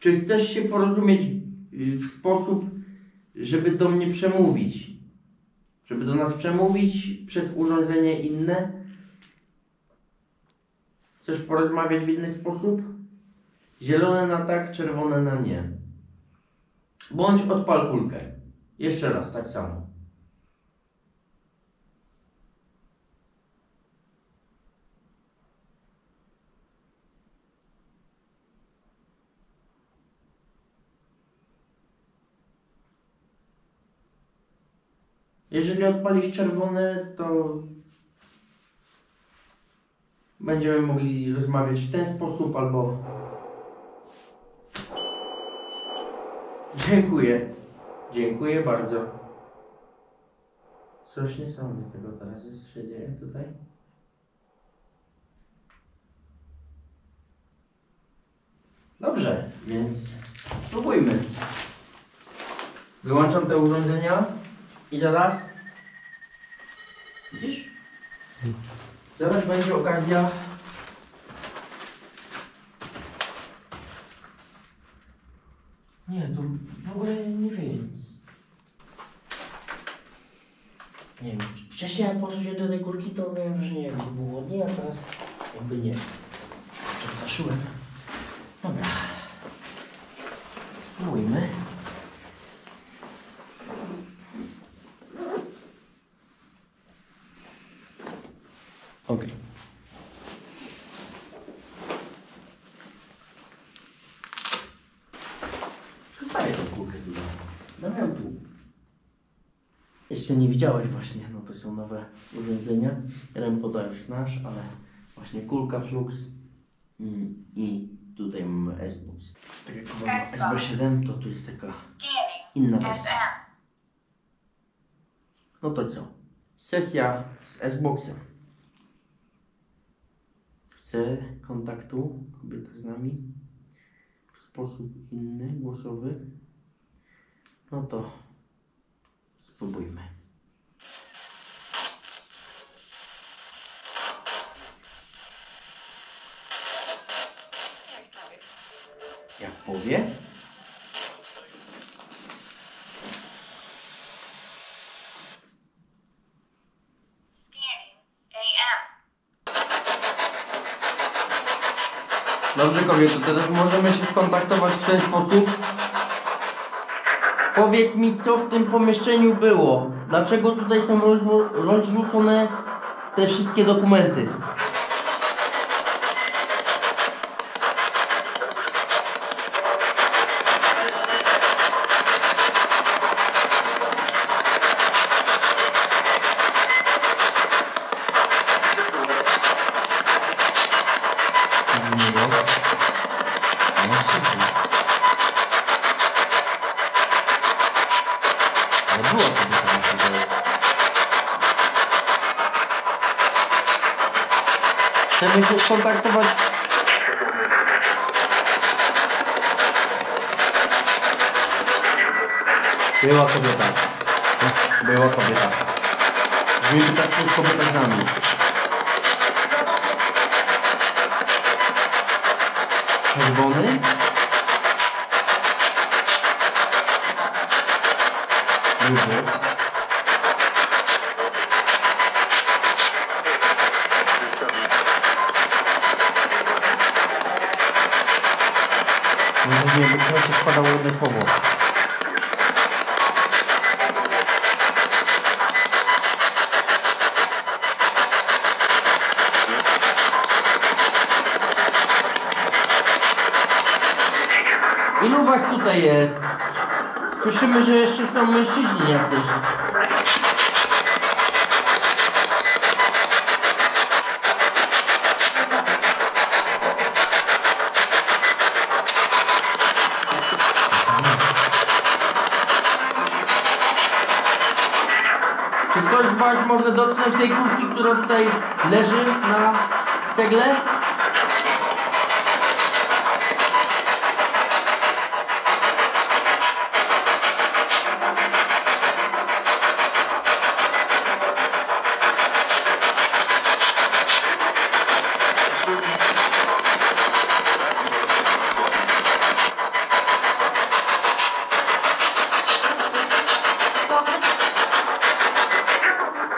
Czy chcesz się porozumieć y, w sposób, żeby do mnie przemówić? Żeby do nas przemówić przez urządzenie inne? Chcesz porozmawiać w inny sposób? Zielone na tak, czerwone na nie. Bądź odpal kulkę. Jeszcze raz, tak samo. Jeżeli odpalisz czerwone, to będziemy mogli rozmawiać w ten sposób albo. Dziękuję. Dziękuję bardzo. Coś niesamowitego teraz jest, się dzieje tutaj. Dobrze, więc spróbujmy. Wyłączam te urządzenia i zaraz. Widzisz? Zaraz będzie okazja. Nie, to w ogóle nie wie nic. Nie wiem, wcześniej jak podchodziłem do tej kulki, to miałem wrażenie, jakby było ładnie, a teraz jakby nie. Przestraszyłem. Dobra. Spróbujmy. Okej. Przestaję tą kulkę tutaj. No miał tu. Widziałeś właśnie, no to są nowe urządzenia. Jeden podałeś nasz, ale właśnie kulka Flux mm, i tutaj mamy S-Bus. Tak jak mamy SB7, to tu jest taka inna wersja. No to co? Sesja z S-Boxem. Chce kontaktu kobieta z nami w sposób inny, głosowy. No to spróbujmy. Jak powie? Dobrze kobieto, teraz możemy się skontaktować w ten sposób. Powiedz mi, co w tym pomieszczeniu było? Dlaczego tutaj są rozrzucone te wszystkie dokumenty? Miło. Mężczyzna. Ale była kobieta na środku. Chcemy się skontaktować. Była kobieta. Była kobieta. Brzmi to tak, jest kobieta z nami. Czerwony. Lubos. Możesz nie być, ci spadało jedno słowo. Ilu Ilu was tutaj jest? Słyszymy, że jeszcze są mężczyźni jacyś. Czy ktoś z was może dotknąć tej kulki, która tutaj leży na cegle?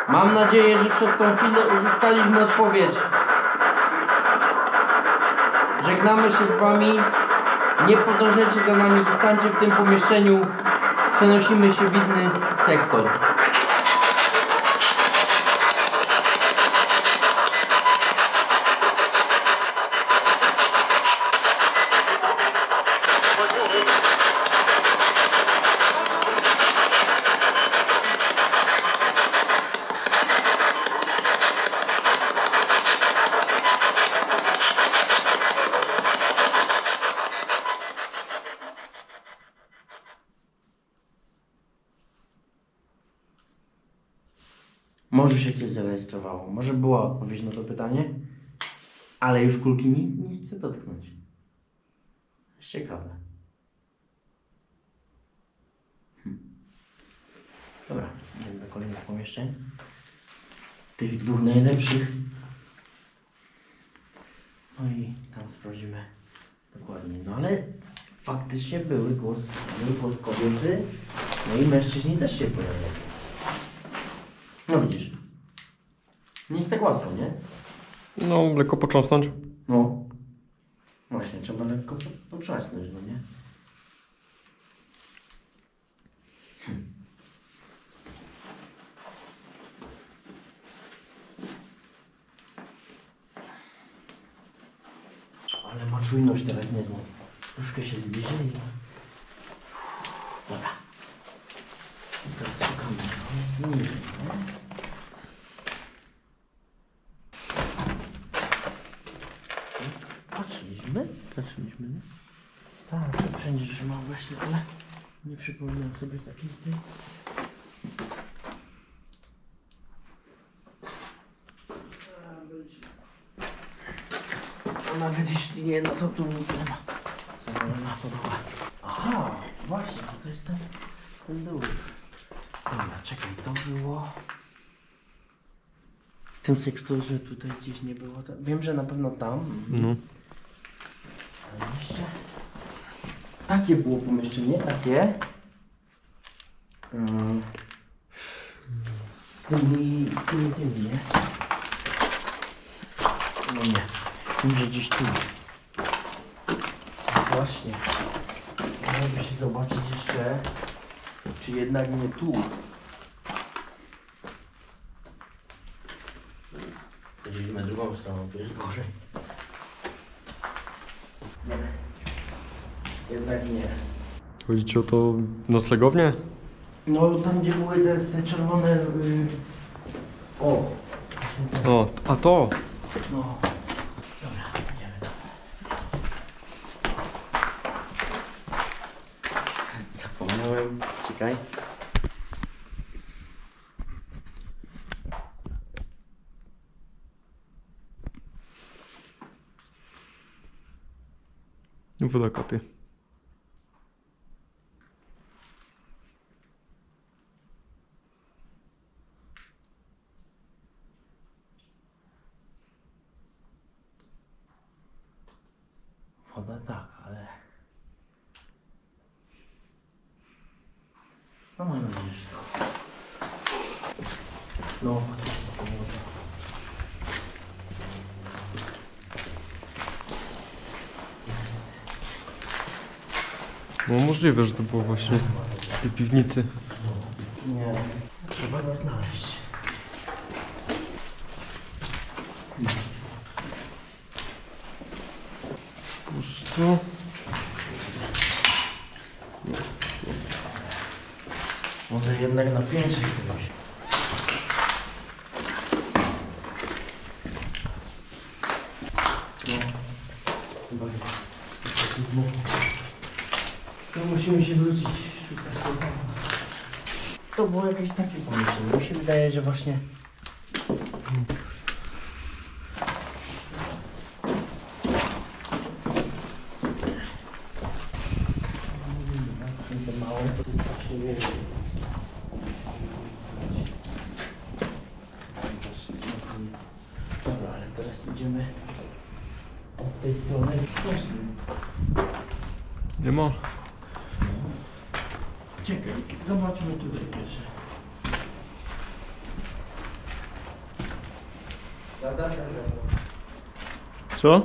Mam nadzieję, że przez tą chwilę uzyskaliśmy odpowiedź. Żegnamy się z wami. Nie podążajcie za nami, zostańcie w tym pomieszczeniu. Przenosimy się w inny sektor. Może się coś zarejestrowało. Może była odpowiedź na to pytanie, ale już kulki nie, nie chcę dotknąć. Jest ciekawe. Hm. Dobra, idziemy do kolejnych pomieszczeń. Tych dwóch najlepszych. No i tam sprawdzimy dokładnie. No ale faktycznie były głos, był głos kobiety, no i mężczyźni też się pojawiali. No widzisz. Nie jest tak łatwo, nie? No, lekko począsnąć. No. Właśnie, trzeba lekko po- potrzaśnąć, no nie? Hmm. Ale ma czujność teraz niezłą. Troszkę się zbliżyli. Dobra. I teraz szukamy. On jest niżej, nie? Patrzyliśmy? Patrzyliśmy, nie? Tak, to wszędzie już mam właśnie, ale nie przypominam sobie takiej tej. A nawet jeśli nie, no to tu nic nie ma. Zawalona podłoga. Aha, właśnie, to jest ten, ten dół. Dobra, czekaj, to było... W tym sektorze tutaj gdzieś nie było. Wiem, że na pewno tam. No. Ale jeszcze... Takie było pomieszczenie, takie. Mm. Z tymi, z tymi, tymi, nie? No nie. Może gdzieś tu. Właśnie. Miałby się zobaczyć jeszcze, czy jednak nie tu. Idziemy drugą stroną, tu jest gorzej. Nie. Jednak nie. Chodzi ci o to noclegownię? No tam gdzie były te, te czerwone... y, O! O, a to! No. Dobra, idziemy tam. Zapomniałem. Czekaj. Woda kapie. Woda tak, ale... No mam nadzieję, że to... No, faktycznie to było to. No możliwe, że to było właśnie w tej piwnicy. Nie. Trzeba go znaleźć. Pusto. Może jednak na piętrze kogoś. No, chyba nie. To musimy się wrócić. szukać tego. To było jakieś takie pomyślenie. Mi się wydaje, że właśnie te małe to jest właśnie wielkie. Dobra, ale teraz idziemy od tej strony. Nie ma. Czekaj, zobaczmy tutaj pierwsze. Da, da, da, da. Co?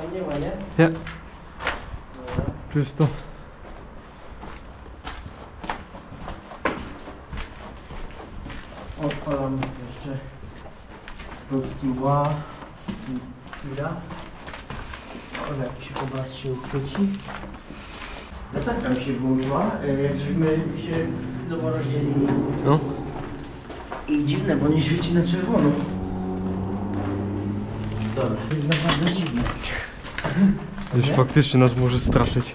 Tam nie ma, nie? Nie. Dobra. Czysto. Odpalam jeszcze rozdziła chwila. O, jakiś obraz się uchwyci. Latarka mi się włączyła, e, jak żeśmy się chwilowo rozdzielili. No. I dziwne, bo nie świeci na czerwono. Dobra. To jest naprawdę dziwne. Wiesz, Nie? faktycznie nas może straszyć.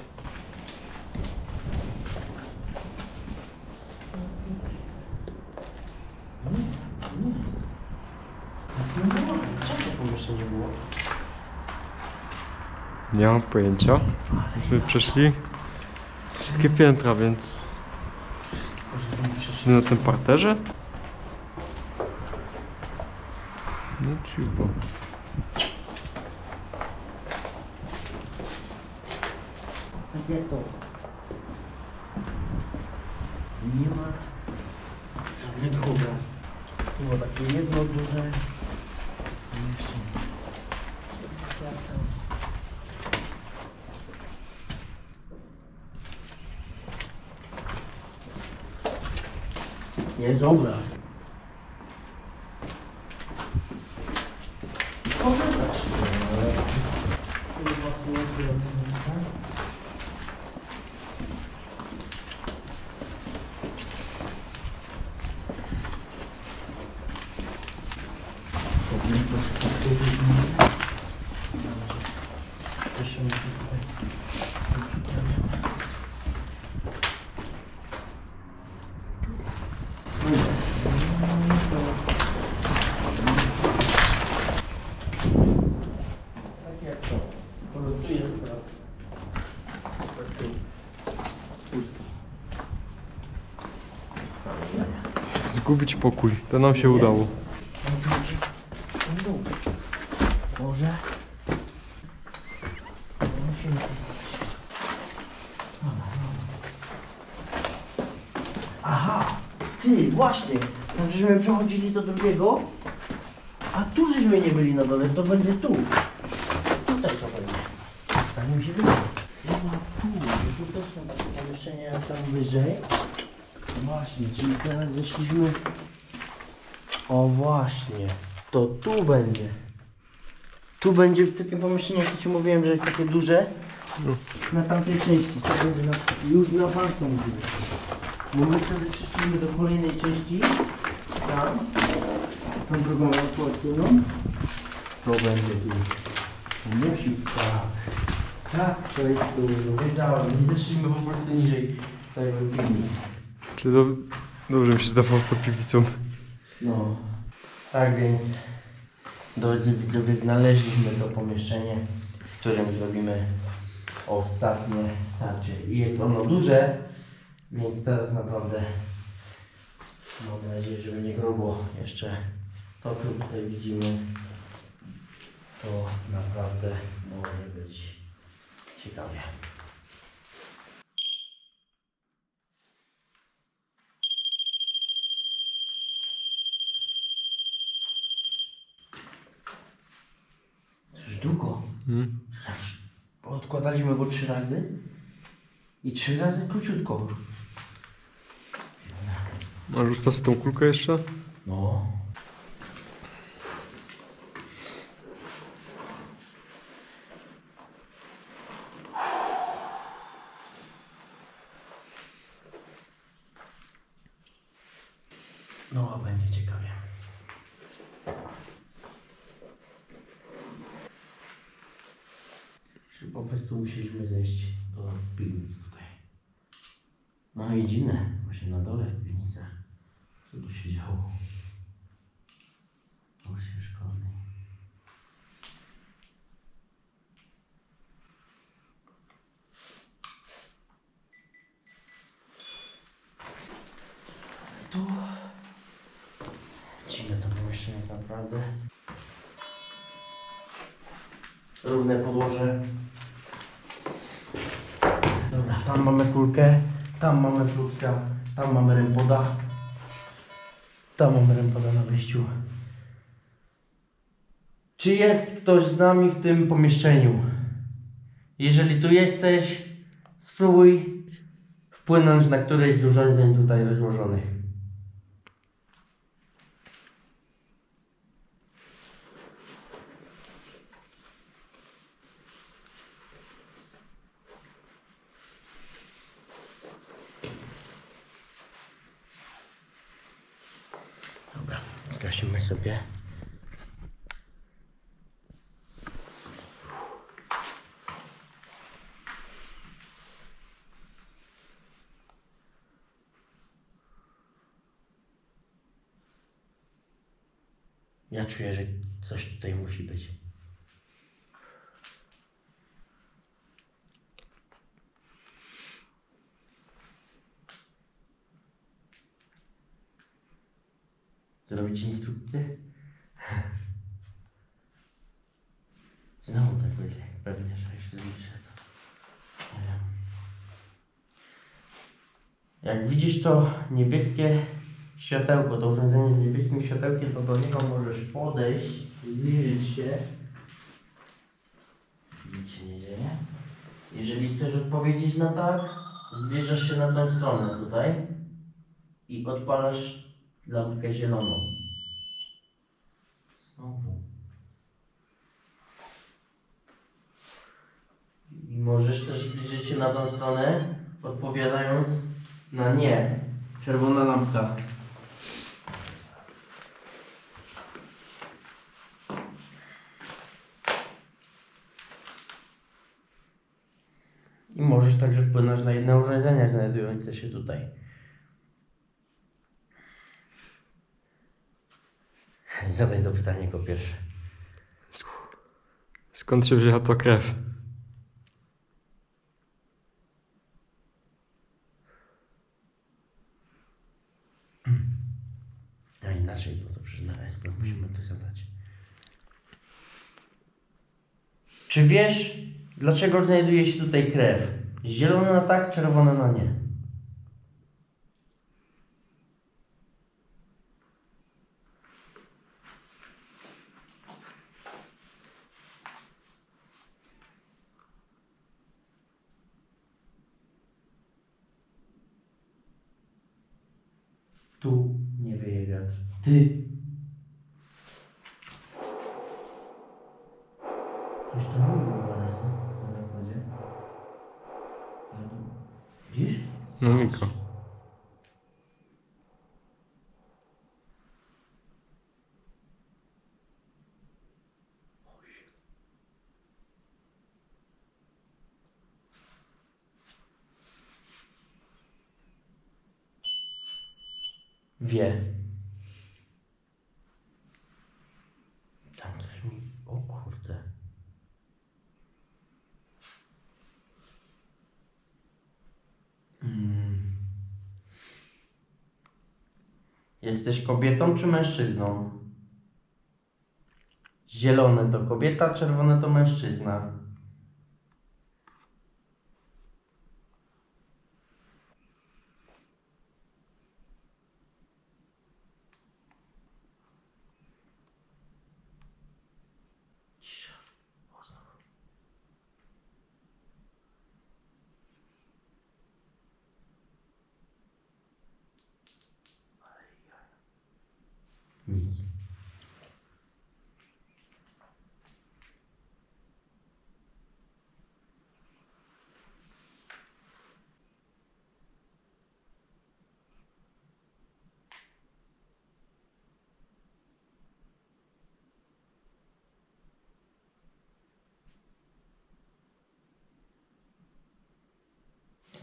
Czego pomieszczenie było? Nie mam pojęcia. Myśmy przeszli wszystkie piętra, więc... Na tym parterze? No ciubo. Tak jak to? Nie ma żadnego obrazu. Było takie jedno duże pomieszczenie. Jest obraz. Poglądasz. Chyba nie jest Tak jak to. Tylko tu jest brak. Tak tu. Pusto. Zgubić pokój. To nam się udało. Dobra. Aha! Ty, właśnie! No żeśmy przechodzili do drugiego, a tu żeśmy nie byli na dole, to będzie tu. Tutaj to będzie. Tak mi się wydaje. Chyba tu, tu też są pomieszczenia tam wyżej. Właśnie, czyli teraz zeszliśmy o właśnie, to tu będzie. Tu będzie w takim pomieszczeniu, jak ci mówiłem, że jest takie duże. Na tamtej części, to będzie na, już na wartą górę. Bo my wtedy przeszliśmy do kolejnej części. Tam. Tą drugą autorytyną. To będzie tu. Musi, tak. Tak, to jest tu, wiedziałem, nie zeszliśmy po prostu niżej tego piwnicy. Czy do... dobrze mi się zdawało z tą piwnicą. No, tak więc, drodzy widzowie, znaleźliśmy to pomieszczenie, w którym zrobimy ostatnie starcie. I jest ono duże, więc teraz naprawdę mam nadzieję, że będzie grubo. Jeszcze to, co tutaj widzimy, to naprawdę może być ciekawie. Już długo. Hmm? Zawsze. Odkładaliśmy go trzy razy i trzy razy króciutko. Masz ustaw tą kulkę jeszcze? No, a będzie ciekawie. Czy po prostu musieliśmy zejść do piwnic tutaj. No i dziwne, właśnie na dole w piwnicach. Co tu się działo? Osie szkolnej. Tu. Dziwne to pomieszczenie tak naprawdę. Równe podłoże. Dobra, tam mamy kulkę, tam fluksa, tam mamy rempoda. Tam mamy rempoda na wyjściu. Czy jest ktoś z nami w tym pomieszczeniu? Jeżeli tu jesteś, spróbuj wpłynąć na któreś z urządzeń tutaj rozłożonych. Dobra, zgasimy sobie. Ja czuję, że coś tutaj musi być. Zrobić instrukcję? Znowu tak będzie. Pewnie, że się zliczę. Jak widzisz to niebieskie światełko, to urządzenie z niebieskim światełkiem, to do niego możesz podejść, zbliżyć się. Nic się nie dzieje. Jeżeli chcesz odpowiedzieć na tak, zbliżasz się na tę stronę tutaj i odpalasz lampkę zieloną. Znowu. I możesz też zbliżyć się na tą stronę, odpowiadając na nie. Czerwona lampka. I możesz także wpłynąć na inne urządzenia znajdujące się tutaj. Zadaj to pytanie jako pierwsze. Skąd się wzięła ta krew? A inaczej, bo to przecież na SP musimy to zadać. Czy wiesz, dlaczego znajduje się tutaj krew? Zielona na tak, czerwona na nie. Tu nie wieje wiatr. Ty. Coś to mówił zaraz na napadzie. Widzisz? No Miko. wie. Tam coś mi... O kurde. Mm. Jesteś kobietą czy mężczyzną? Zielone to kobieta, czerwone to mężczyzna. Nic.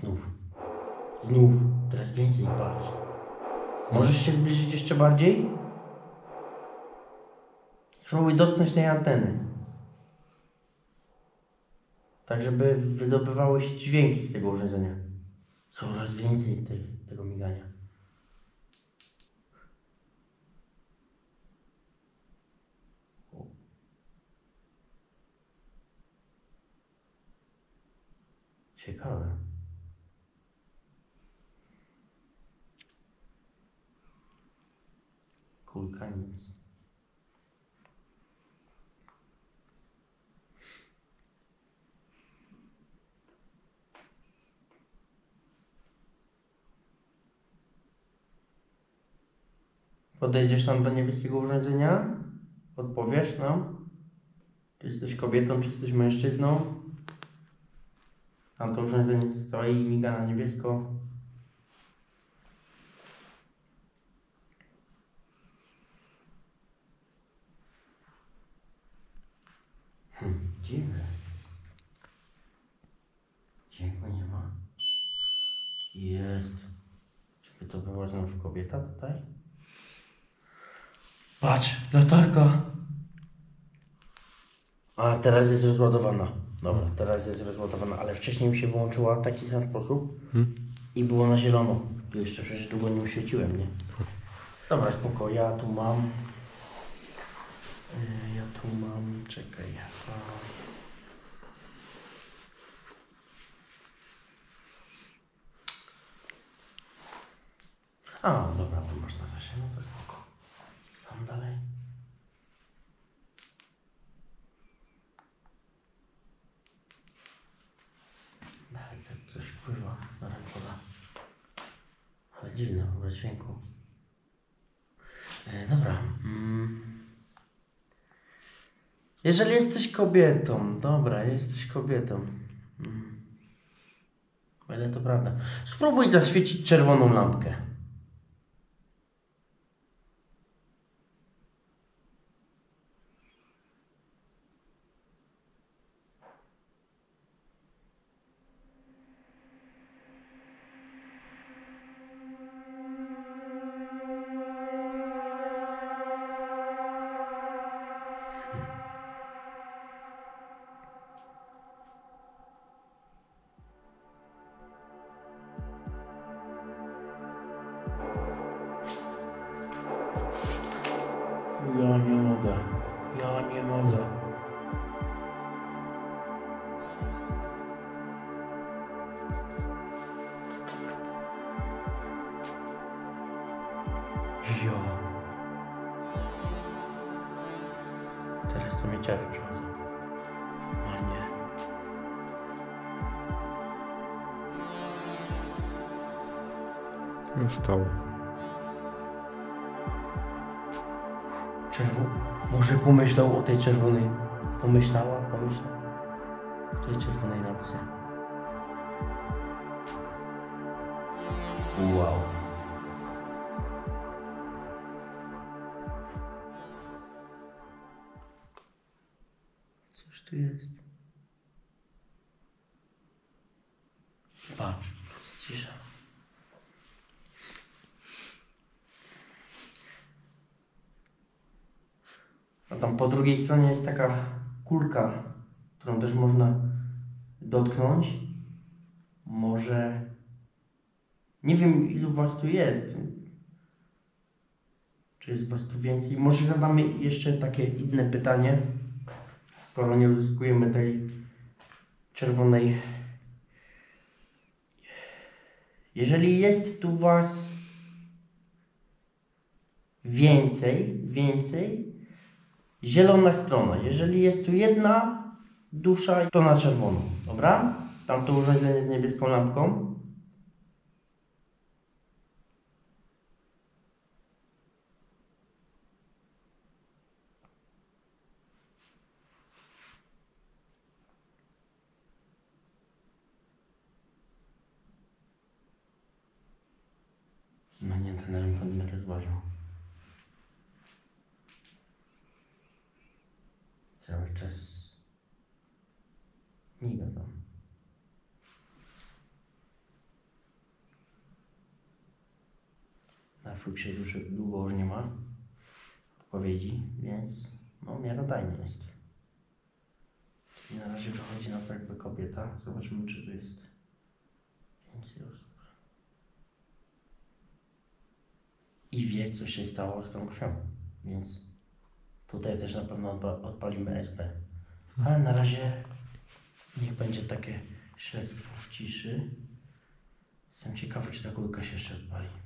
Znów. Znów. Teraz więcej patrz. Możesz się zbliżyć jeszcze bardziej? Spróbuj dotknąć tej anteny. Tak, żeby wydobywały się dźwięki z tego urządzenia. Coraz więcej tych, tego migania. Ciekawe. Kulka nic. Podejdziesz tam do niebieskiego urządzenia? Odpowiesz nam? Czy jesteś kobietą, czy jesteś mężczyzną? Tam to urządzenie stoi i miga na niebiesko. Hmm, dziwne. Dźwięku nie ma. Jest. Czyby to była znów kobieta tutaj? Patrz, latarka. A teraz jest rozładowana. Dobra, teraz jest rozładowana, ale wcześniej mi się wyłączyła w taki sam sposób Hmm? i było na zielono. Jeszcze przecież długo nie uświeciłem, nie? Dobra, spoko, ja tu mam. Yy, Ja tu mam, czekaj. A... Dobra, to masz na razie, no to spoko. Tam dalej. Dalej tak coś wpływa na rękola. Ale dziwne, bez dźwięku. E, dobra. Mm. Jeżeli jesteś kobietą, dobra, jesteś kobietą. Mm. O ile to prawda. Spróbuj zaświecić czerwoną lampkę. Wstał. Czerwo... Może pomyślał o tej czerwonej... Pomyślała, pomyślał. O tej czerwonej lampce. Wow. Drugiej stronie jest taka kulka, którą też można dotknąć. Może. Nie wiem, ilu was tu jest. Czy jest was tu więcej? Może zadamy jeszcze takie inne pytanie, skoro nie uzyskujemy tej czerwonej. Jeżeli jest tu was więcej, więcej, zielona strona. Jeżeli jest tu jedna dusza, to na czerwono. Dobra? Tam to urządzenie z niebieską lampką. No nie, ten element mnie rozważył. Cały czas miga tam. Na Fluxie już długo już nie ma odpowiedzi, więc no miarodajnie jest. Czyli na razie wychodzi na to jakby kobieta. Zobaczymy czy tu jest więcej osób. I wie co się stało z tą krwią, więc tutaj też na pewno odpa- odpalimy SP. Ale na razie niech będzie takie śledztwo w ciszy. Jestem ciekawy, czy ta kulka się jeszcze odpali.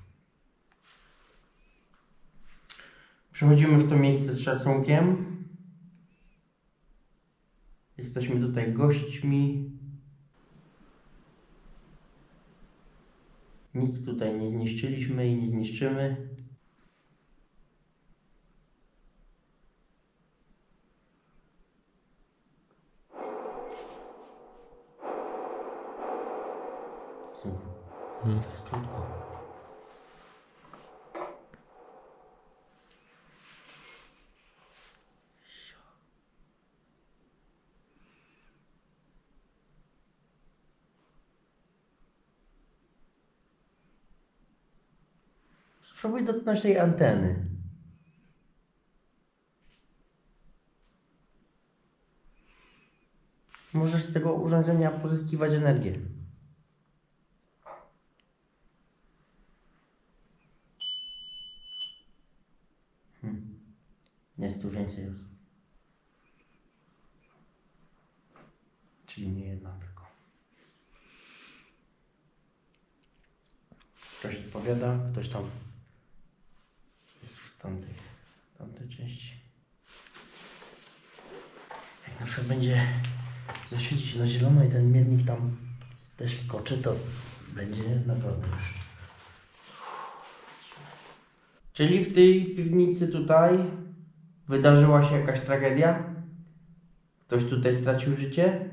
Przechodzimy w to miejsce z szacunkiem. Jesteśmy tutaj gośćmi. Nic tutaj nie zniszczyliśmy i nie zniszczymy. Znów. To jest krótko. Spróbuj dotknąć tej anteny. Możesz z tego urządzenia pozyskiwać energię. Hmm. Jest tu więcej osób. Czyli nie jedna tylko. Ktoś odpowiada, ktoś tam tamtej, tamtej części. Jak na przykład będzie zaświecić na zielono i ten miernik tam też skoczy, to będzie naprawdę już. Czyli w tej piwnicy tutaj wydarzyła się jakaś tragedia? Ktoś tutaj stracił życie?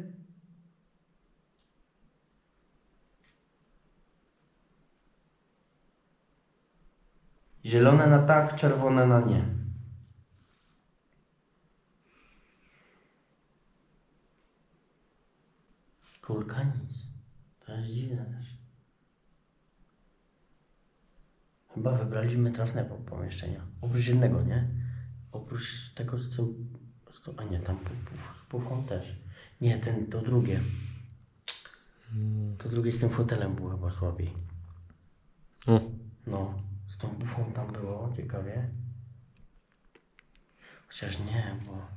Zielone na tak, czerwone na nie. Kulka nic. To jest dziwne też. Chyba wybraliśmy trafne po- pomieszczenia. Oprócz jednego, nie? Oprócz tego z tym... Z a nie, tam z pufą też. Nie, ten, to drugie. To drugie z tym fotelem było chyba słabiej. O, No, z tą bufą tam było, ciekawie. Chociaż nie, bo...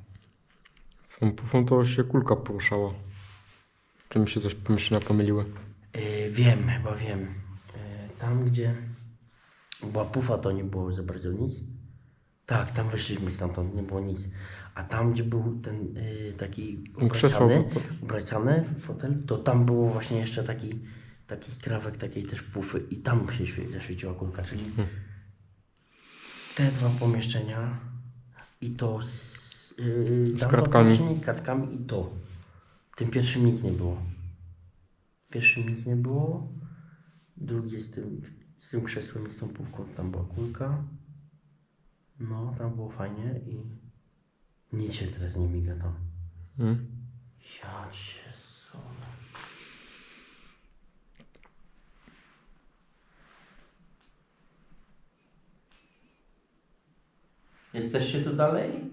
z tą pufą to się kulka poruszała. Czy mi się coś pomieszczenia pomyliły? Yy, wiem, chyba wiem. Yy, tam, gdzie była pufa, to nie było za bardzo nic. Tak, tam wyszliśmy stamtąd, nie było nic. A tam, gdzie był ten yy, taki obracany, obracany fotel, to tam było właśnie jeszcze taki, taki skrawek takiej też pufy i tam się świe- zaświeciła kulka, czyli te dwa pomieszczenia i to z, yy, Z kartkami. z kartkami i to. W tym pierwszym nic nie było. W pierwszym nic nie było. Drugie z tym, z tym krzesłem i z tą pówką tam była kulka. No, tam było fajnie i nic się teraz nie miga tam. Hmm? Ja cię Jesteście tu dalej?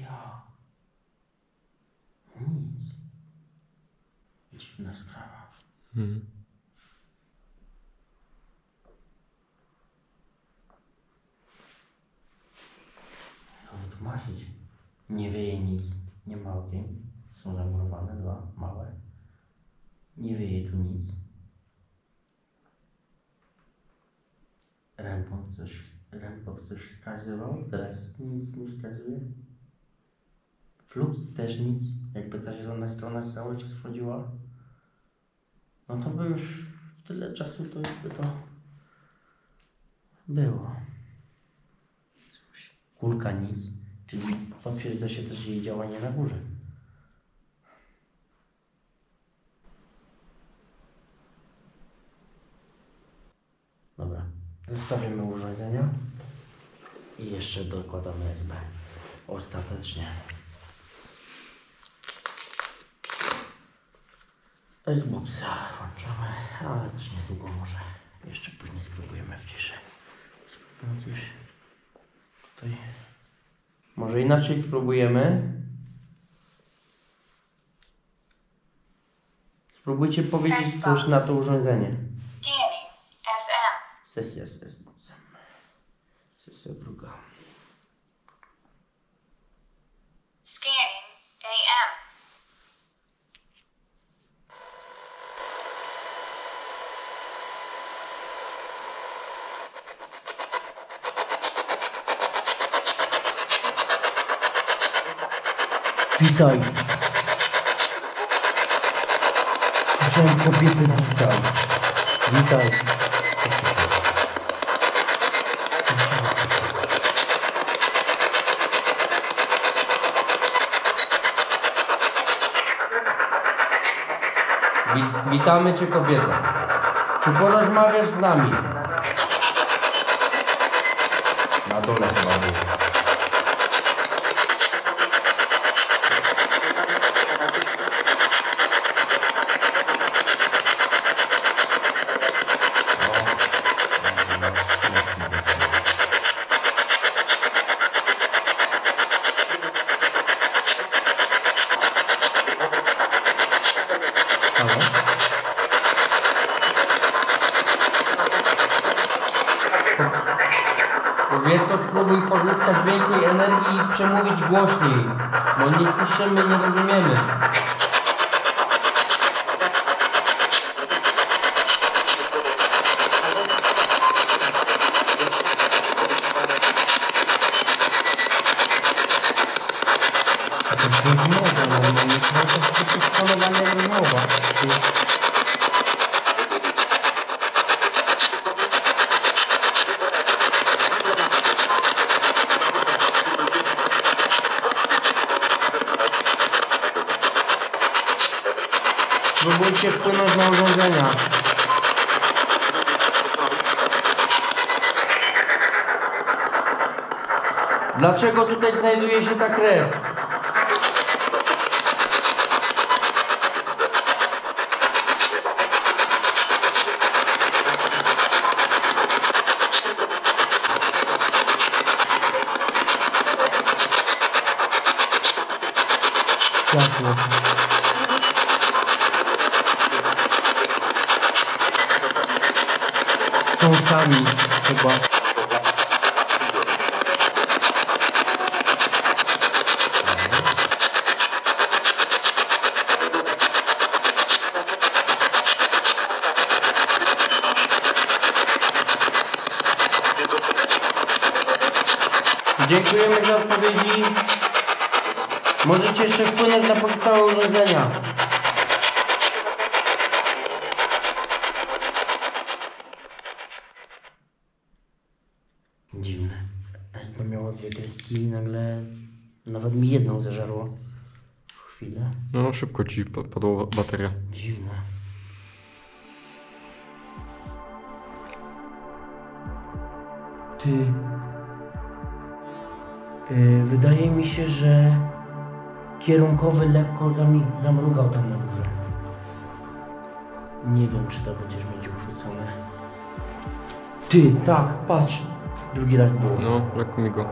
Ja. No nic. Dziwna sprawa. Hmm. Nie wieje nic, nie ma okien, są zamurowane dwa małe nie wieje tu nic. Rempot coś, Rempot coś wskazywał, teraz nic nie wskazuje. Flux też nic, jakby ta zielona strona cały czas wchodziła. No to by już tyle czasu to już by to było. Kulka nic, czyli potwierdza się też jej działanie na górze. Dobra, zostawimy urządzenia i jeszcze dokładamy SB. Ostatecznie. Xboxa włączamy, ale też niedługo może. Jeszcze później spróbujemy w ciszy. Spróbujemy coś tutaj. Może inaczej spróbujemy. Spróbujcie powiedzieć coś na to urządzenie. Ses ses ses bulsam. Sese bulalım. Scanning AM. Witaj. Słyszałem kobiety, witaj. Witaj. Wi- witamy Cię kobieta. Czy porozmawiasz z nami? Na dole chyba było. Halo? Kobieto, spróbuj pozyskać więcej i przemówić głośniej, bo nie słyszymy, nie rozumiemy. Jakaś rozmowa, normalnie, cały czas podczas skanowania rozmowa. Spróbujcie wpłynąć urządzenia. Dlaczego tutaj znajduje się ta krew? Światło. Są sami chyba. Dziękujemy za odpowiedzi. Możecie jeszcze wpłynąć na pozostałe urządzenia. Dziwne. SB miało dwie kreski i nagle nawet mi jedną zeżarło. Chwilę. No, szybko ci pa- padła bateria. Dziwne. Ty. Yy, wydaje mi się, że kierunkowy lekko zami- zamrugał tam na górze. Nie wiem, czy to będziesz mieć uchwycone. Ty, tak, patrz. Drugi raz było. No, lekko mi go.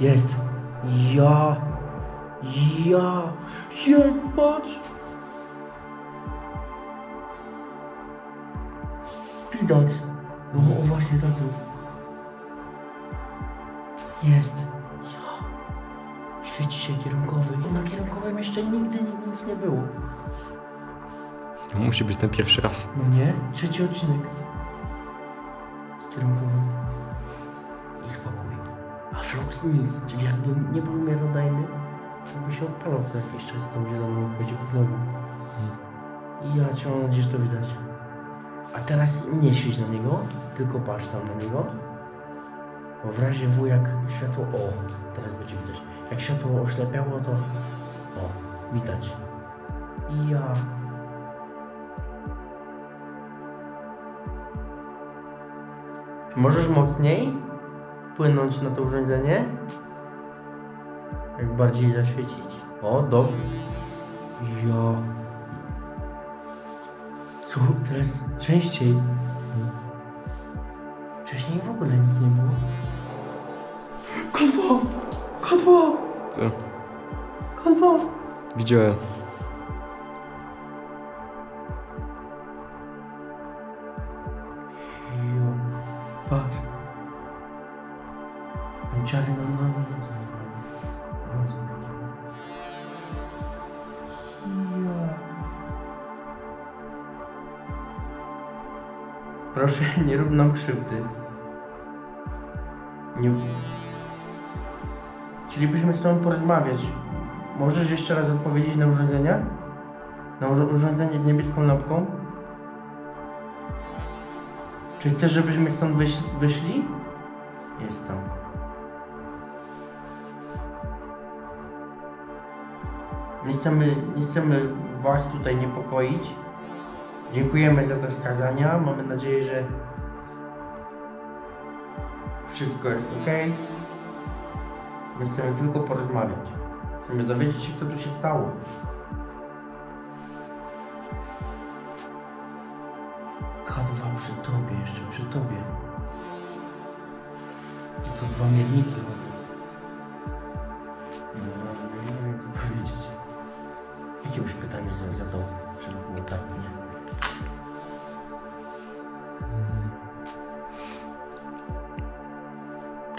Jest. Ja. Ja. Jest, patrz. widać. No właśnie tatów. Jest. Ja. Świeci się kierunkowy. Na kierunkowym jeszcze nigdy nic nie było. Musi być ten pierwszy raz. No nie? Trzeci odcinek. Z kierunkowym. Czyli jakby nie był miarodajny, to by się odpalał co jakiś czas tą zieloną odpowiedzią znowu. I ja cię mam nadzieję, że to widać. A teraz nie świeć na niego, tylko patrz tam na niego. Bo w razie W jak światło... O, teraz będzie widać. Jak światło oślepiało, to... O, widać. I ja... Możesz mocniej wpłynąć na to urządzenie? Jak bardziej zaświecić? O, dobrze. Ja. Co? Teraz częściej. Wcześniej w ogóle nic nie było. Kadwa! Kadwa! To Kadwa! widziałem. Proszę, nie rób nam krzywdy. Nie... Chcielibyśmy z Tobą porozmawiać. Możesz jeszcze raz odpowiedzieć na urządzenia? Na ur- urządzenie z niebieską lampką? Czy chcesz, żebyśmy stąd wyszli? Jest. Nie chcemy, nie chcemy Was tutaj niepokoić. Dziękujemy za te wskazania. Mamy nadzieję, że wszystko jest ok. My chcemy tylko porozmawiać. Chcemy dowiedzieć się, co tu się stało. K2 przy tobie, jeszcze przy tobie. I to dwa mierniki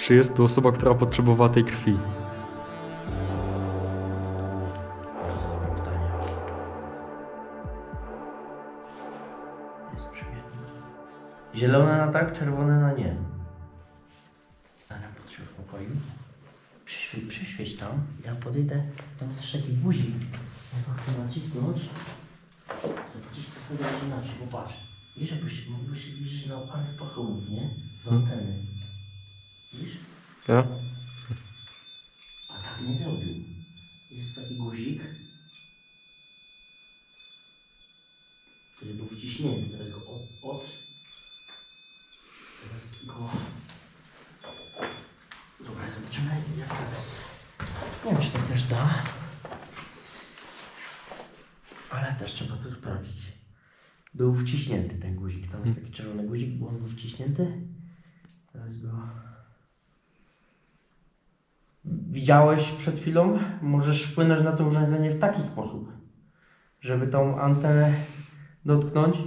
Czy jest to osoba, która potrzebowała tej krwi? Bardzo dobre pytanie. Jest przymiotnik. Zielone na tak, czerwone na nie. Ale patrzę w pokoju. Przyświe, przyświeć tam. Ja podejdę. Tam jest jeszcze taki guzik. Ja go chcę nacisnąć. Zobaczyć, co wtedy będzie inaczej. Bo patrz. Wiesz, jakbyś mógłbyś się zbliżyć na parę sposobów, nie? Do anteny. Ja? A tak nie zrobił. Jest taki guzik, który był wciśnięty. Teraz go od, od. Teraz go. Dobra, zobaczymy jak teraz. Nie wiem, czy to coś da. Ale też trzeba to sprawdzić. Był wciśnięty ten guzik. Tam jest taki czerwony guzik, bo on był wciśnięty. Teraz go. Widziałeś przed chwilą? Możesz wpłynąć na to urządzenie w taki sposób, żeby tą antenę dotknąć.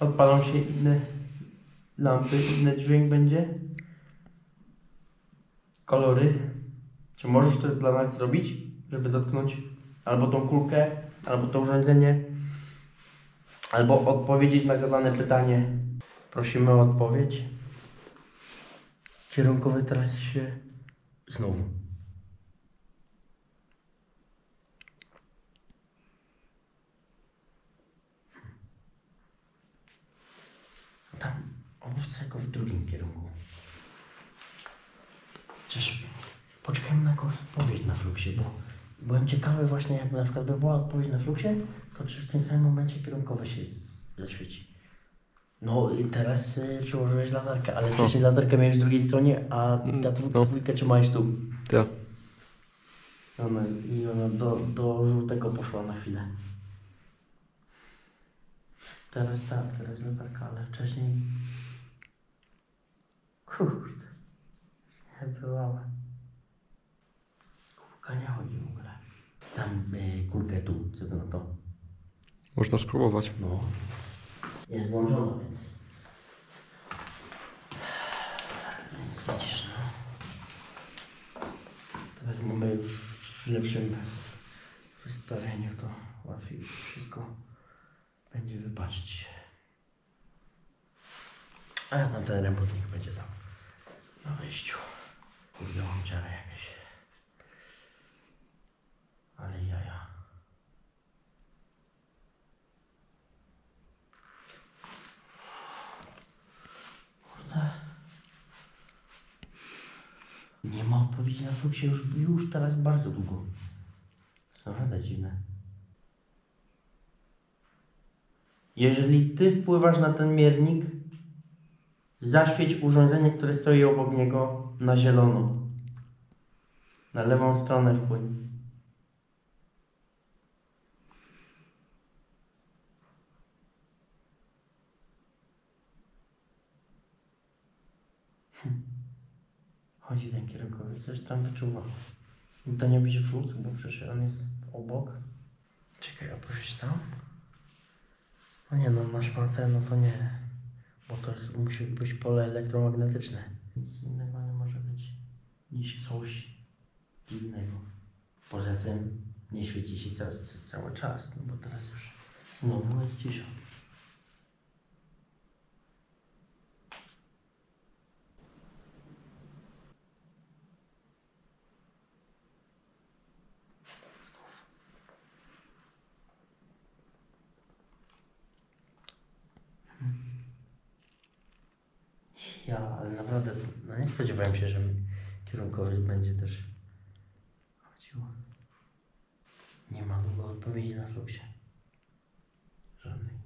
Odpalą się inne lampy, inny dźwięk będzie. Kolory. Czy możesz to dla nas zrobić, żeby dotknąć albo tą kulkę, albo to urządzenie, albo odpowiedzieć na zadane pytanie? Prosimy o odpowiedź. Kierunkowy teraz się Znowu. Tam obrócę go w drugim kierunku. Chociaż poczekajmy na jakąś odpowiedź na fluksie, bo byłem ciekawy właśnie, jakby na przykład by była odpowiedź na fluksie, to czy w tym samym momencie kierunkowe się zaświeci. No i teraz y, przyłożyłeś latarkę, ale wcześniej latarkę miałeś z drugiej stronie, a ta No. dwójkę trzymałeś tu. Ja. Ona, i ona do, do żółtego poszła na chwilę. Teraz tak, teraz latarka, ale wcześniej... Kurde. Nie była. Kulka nie chodzi w ogóle. Tam y, kulkę tu, co to na to? Można spróbować. No jest włączona, więc... Więc widzisz, no... Teraz mamy w lepszym wystawieniu, to łatwiej wszystko będzie wypaczyć. A ja tam ten robotnik będzie tam na wejściu. Kurde, mam dziarę jakieś. Ale jaja. Nie ma odpowiedzi na fluksie już, już teraz bardzo długo. To naprawdę dziwne. Jeżeli ty wpływasz na ten miernik, zaświeć urządzenie, które stoi obok niego na zielono. Na lewą stronę wpłyń. Hm. Chodzi ten coś tam wyczuwa. To nie będzie flux, bo przecież on jest obok. Czekaj, a tam? No nie no, masz matę, no to nie. Bo to jest, musi być pole elektromagnetyczne. Nic innego nie może być niż coś innego. Poza tym nie świeci się ca ca- cały czas, no bo teraz już znowu jest cisza. Ja, ale naprawdę, no nie spodziewałem się, że kierunkowy będzie też chodził. Nie ma długo odpowiedzi na fluksie. Żadnej.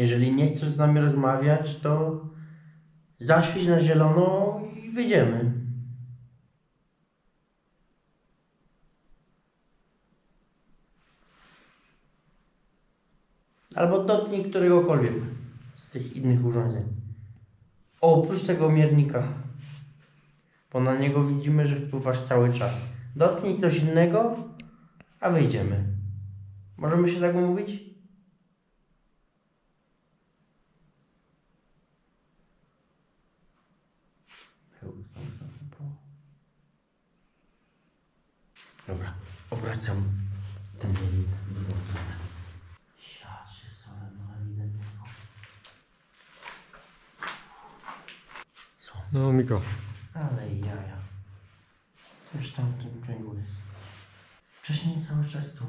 Jeżeli nie chcesz z nami rozmawiać, to zaświeć na zielono i wyjdziemy. Albo dotknij któregokolwiek z tych innych urządzeń. Oprócz tego miernika. Bo na niego widzimy, że wpływasz cały czas. Dotknij coś innego, a wyjdziemy. Możemy się tak umówić? Dobra, obracam ten miernik w drugą stronę. Ja się solę, no ewidentnie są. Są, No Miko, ale jaja. Coś tam w tym kręgu jest. Wcześniej cały czas tu.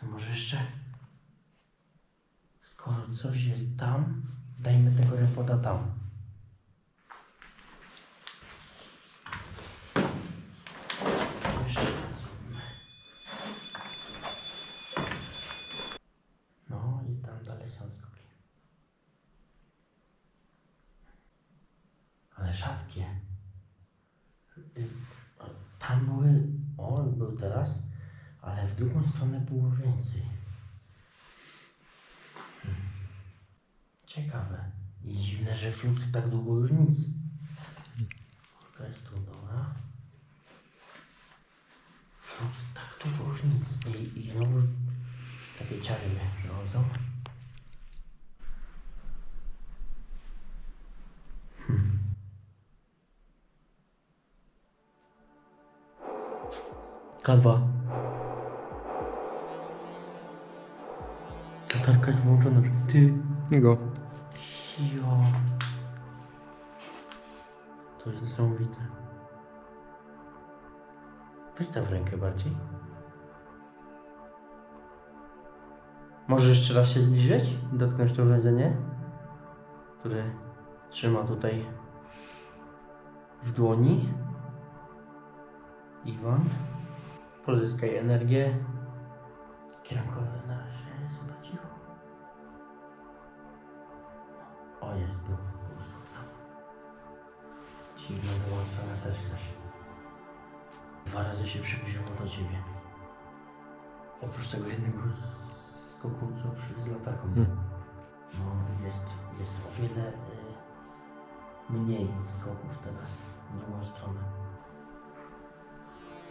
To może jeszcze... Skoro coś jest tam, dajmy tego repoda tam. Jeszcze raz zrobimy. No i tam dalej są skoki. Ale rzadkie. Y, o, Tam były, o był teraz, ale w drugą stronę było więcej. Hmm. Ciekawe. I dziwne, że flux tak długo już nic. To jest tu, dobra. Flux tak długo już nic. I, i znowu takie ciary mnie przechodzą. K2. Latarka jest włączona. Ty. Miko. Jo. To jest niesamowite. Wystaw rękę bardziej. Możesz jeszcze raz się zbliżyć? Dotknąć to urządzenie, które trzyma tutaj w dłoni. Iwan. Pozyskaj energię. Kierunkowy jest, skok tam. Dziwna też coś. Dwa razy się przybliżyło do ciebie. Oprócz tego jednego skoku, co przy z latarką. Hmm. No, jest wiele y, mniej skoków teraz w drugą stronę.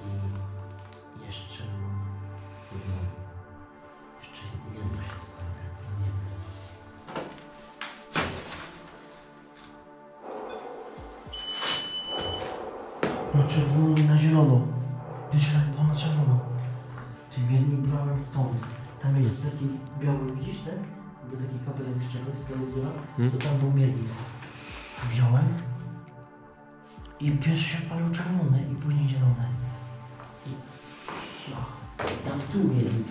I jeszcze jedno, jeszcze jedno się No czerwono i na zielono. Pierwszy raz było na czerwono. Ty miernik brałem stąd. Tam jest taki biały, widzisz ten? Był taki kabelek z czegoś, z telewizora. Hmm? To tam był miernik. Wziąłem i pierwszy się palił czerwone i później zielone. I ja, tam tu miernik.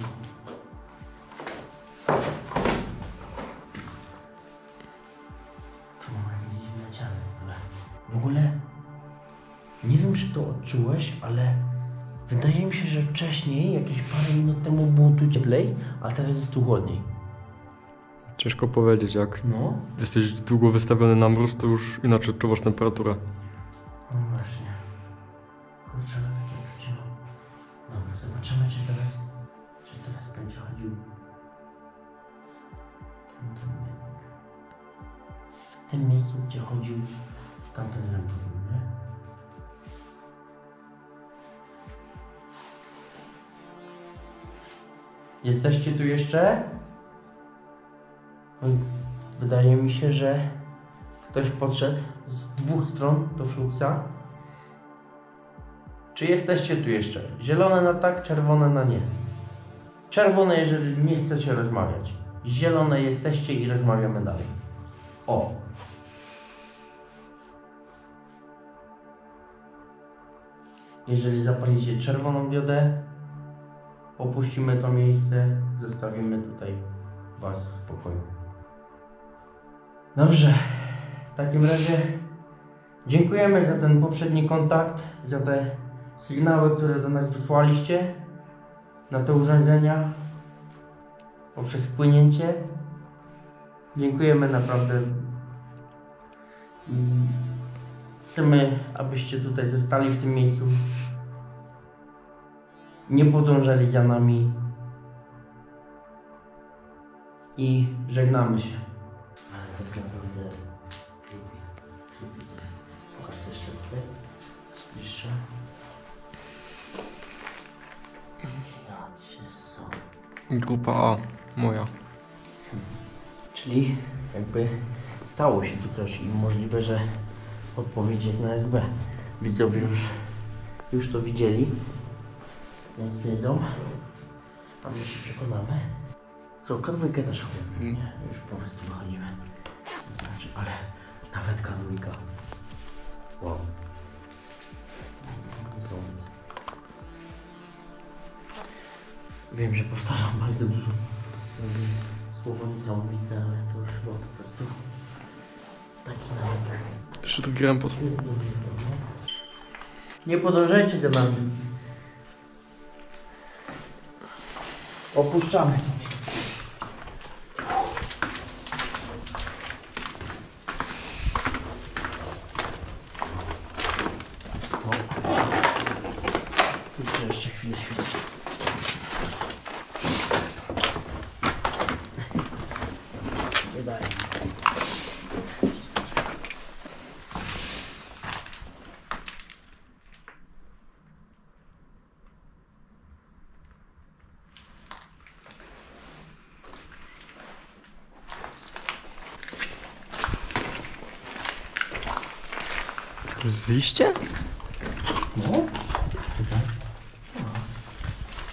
Wydaje mi się, że wcześniej, jakieś parę minut temu było tu cieplej, a teraz jest tu chłodniej. Ciężko powiedzieć, jak No. jesteś długo wystawiony na mróz, to już inaczej odczuwasz temperaturę. Jesteście tu jeszcze? Wydaje mi się, że ktoś podszedł z dwóch stron do Fluxa. Czy jesteście tu jeszcze? Zielone na tak, czerwone na nie. Czerwone, jeżeli nie chcecie rozmawiać. Zielone jesteście i rozmawiamy dalej. O. Jeżeli zapalicie czerwoną diodę, opuścimy to miejsce, zostawimy tutaj Was w spokoju. Dobrze. W takim razie dziękujemy za ten poprzedni kontakt, za te sygnały, które do nas wysłaliście na te urządzenia poprzez wpłynięcie. Dziękujemy naprawdę. I Chcemy, abyście tutaj zostali w tym miejscu. Nie podążali za nami. I żegnamy się. Ale to jest naprawdę jest. Pokaż to jeszcze tutaj. Z bliższa. Jacie są. Grupa A, moja. Czyli jakby stało się tu coś i możliwe, że odpowiedź jest na SB. Widzowie już, już to widzieli, więc wiedzą, a my się przekonamy. Co, kadwójkę też chodzi, nie? Już po prostu wychodzimy. Znaczy, ale nawet kadwójka. Wow. Ząb. Wiem, że powtarzam bardzo dużo. Słowo niesamowite, ale to już chyba po prostu taki nawyk. Jeszcze drugi gram pod... Nie podążajcie za nami. Opuszczamy to miejsce. O. Kurczę, jeszcze chwilę świeci. Nie daje.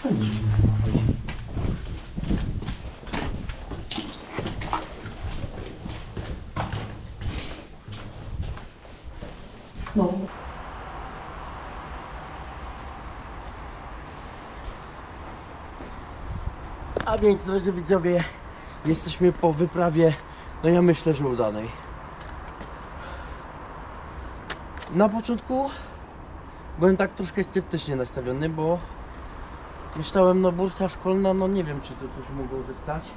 Chodzi. No. A więc, drodzy widzowie, jesteśmy po wyprawie, no ja myślę, że udanej. Na początku byłem tak troszkę sceptycznie nastawiony, bo myślałem, no bursa szkolna, no nie wiem, czy to coś mogło zostać.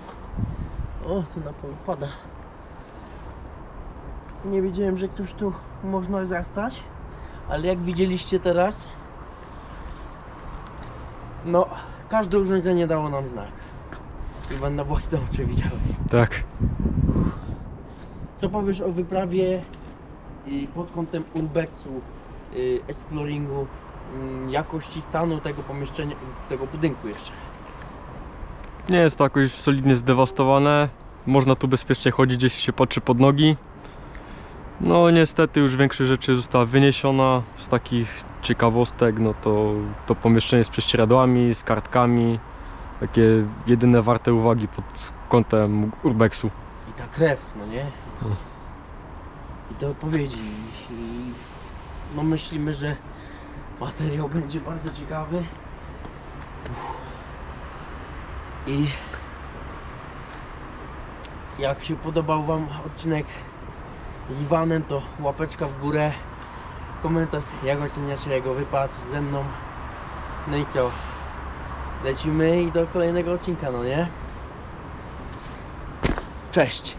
O, to na pewno pada. Nie wiedziałem, że coś tu można zastać, ale jak widzieliście teraz, no, każde urządzenie dało nam znak. Iwan na własne oczy widziałeś. Tak. Co powiesz o wyprawie y, pod kątem urbexu, y, exploringu, y, jakości stanu tego pomieszczenia, tego budynku jeszcze? Nie jest to jakoś solidnie zdewastowane. Można tu bezpiecznie chodzić, jeśli się patrzy pod nogi. No niestety już większość rzeczy została wyniesiona. Z takich ciekawostek, no to to pomieszczenie z prześcieradłami, z kartkami. Takie jedyne warte uwagi pod kątem urbexu. I ta krew, no nie? No. I te odpowiedzi. I, no myślimy, że materiał będzie bardzo ciekawy. I jak się podobał Wam odcinek z Iwanem, to łapeczka w górę, komentarz, jak oceniacie jego wypad ze mną. No i co? Lecimy i do kolejnego odcinka, no nie? Cześć!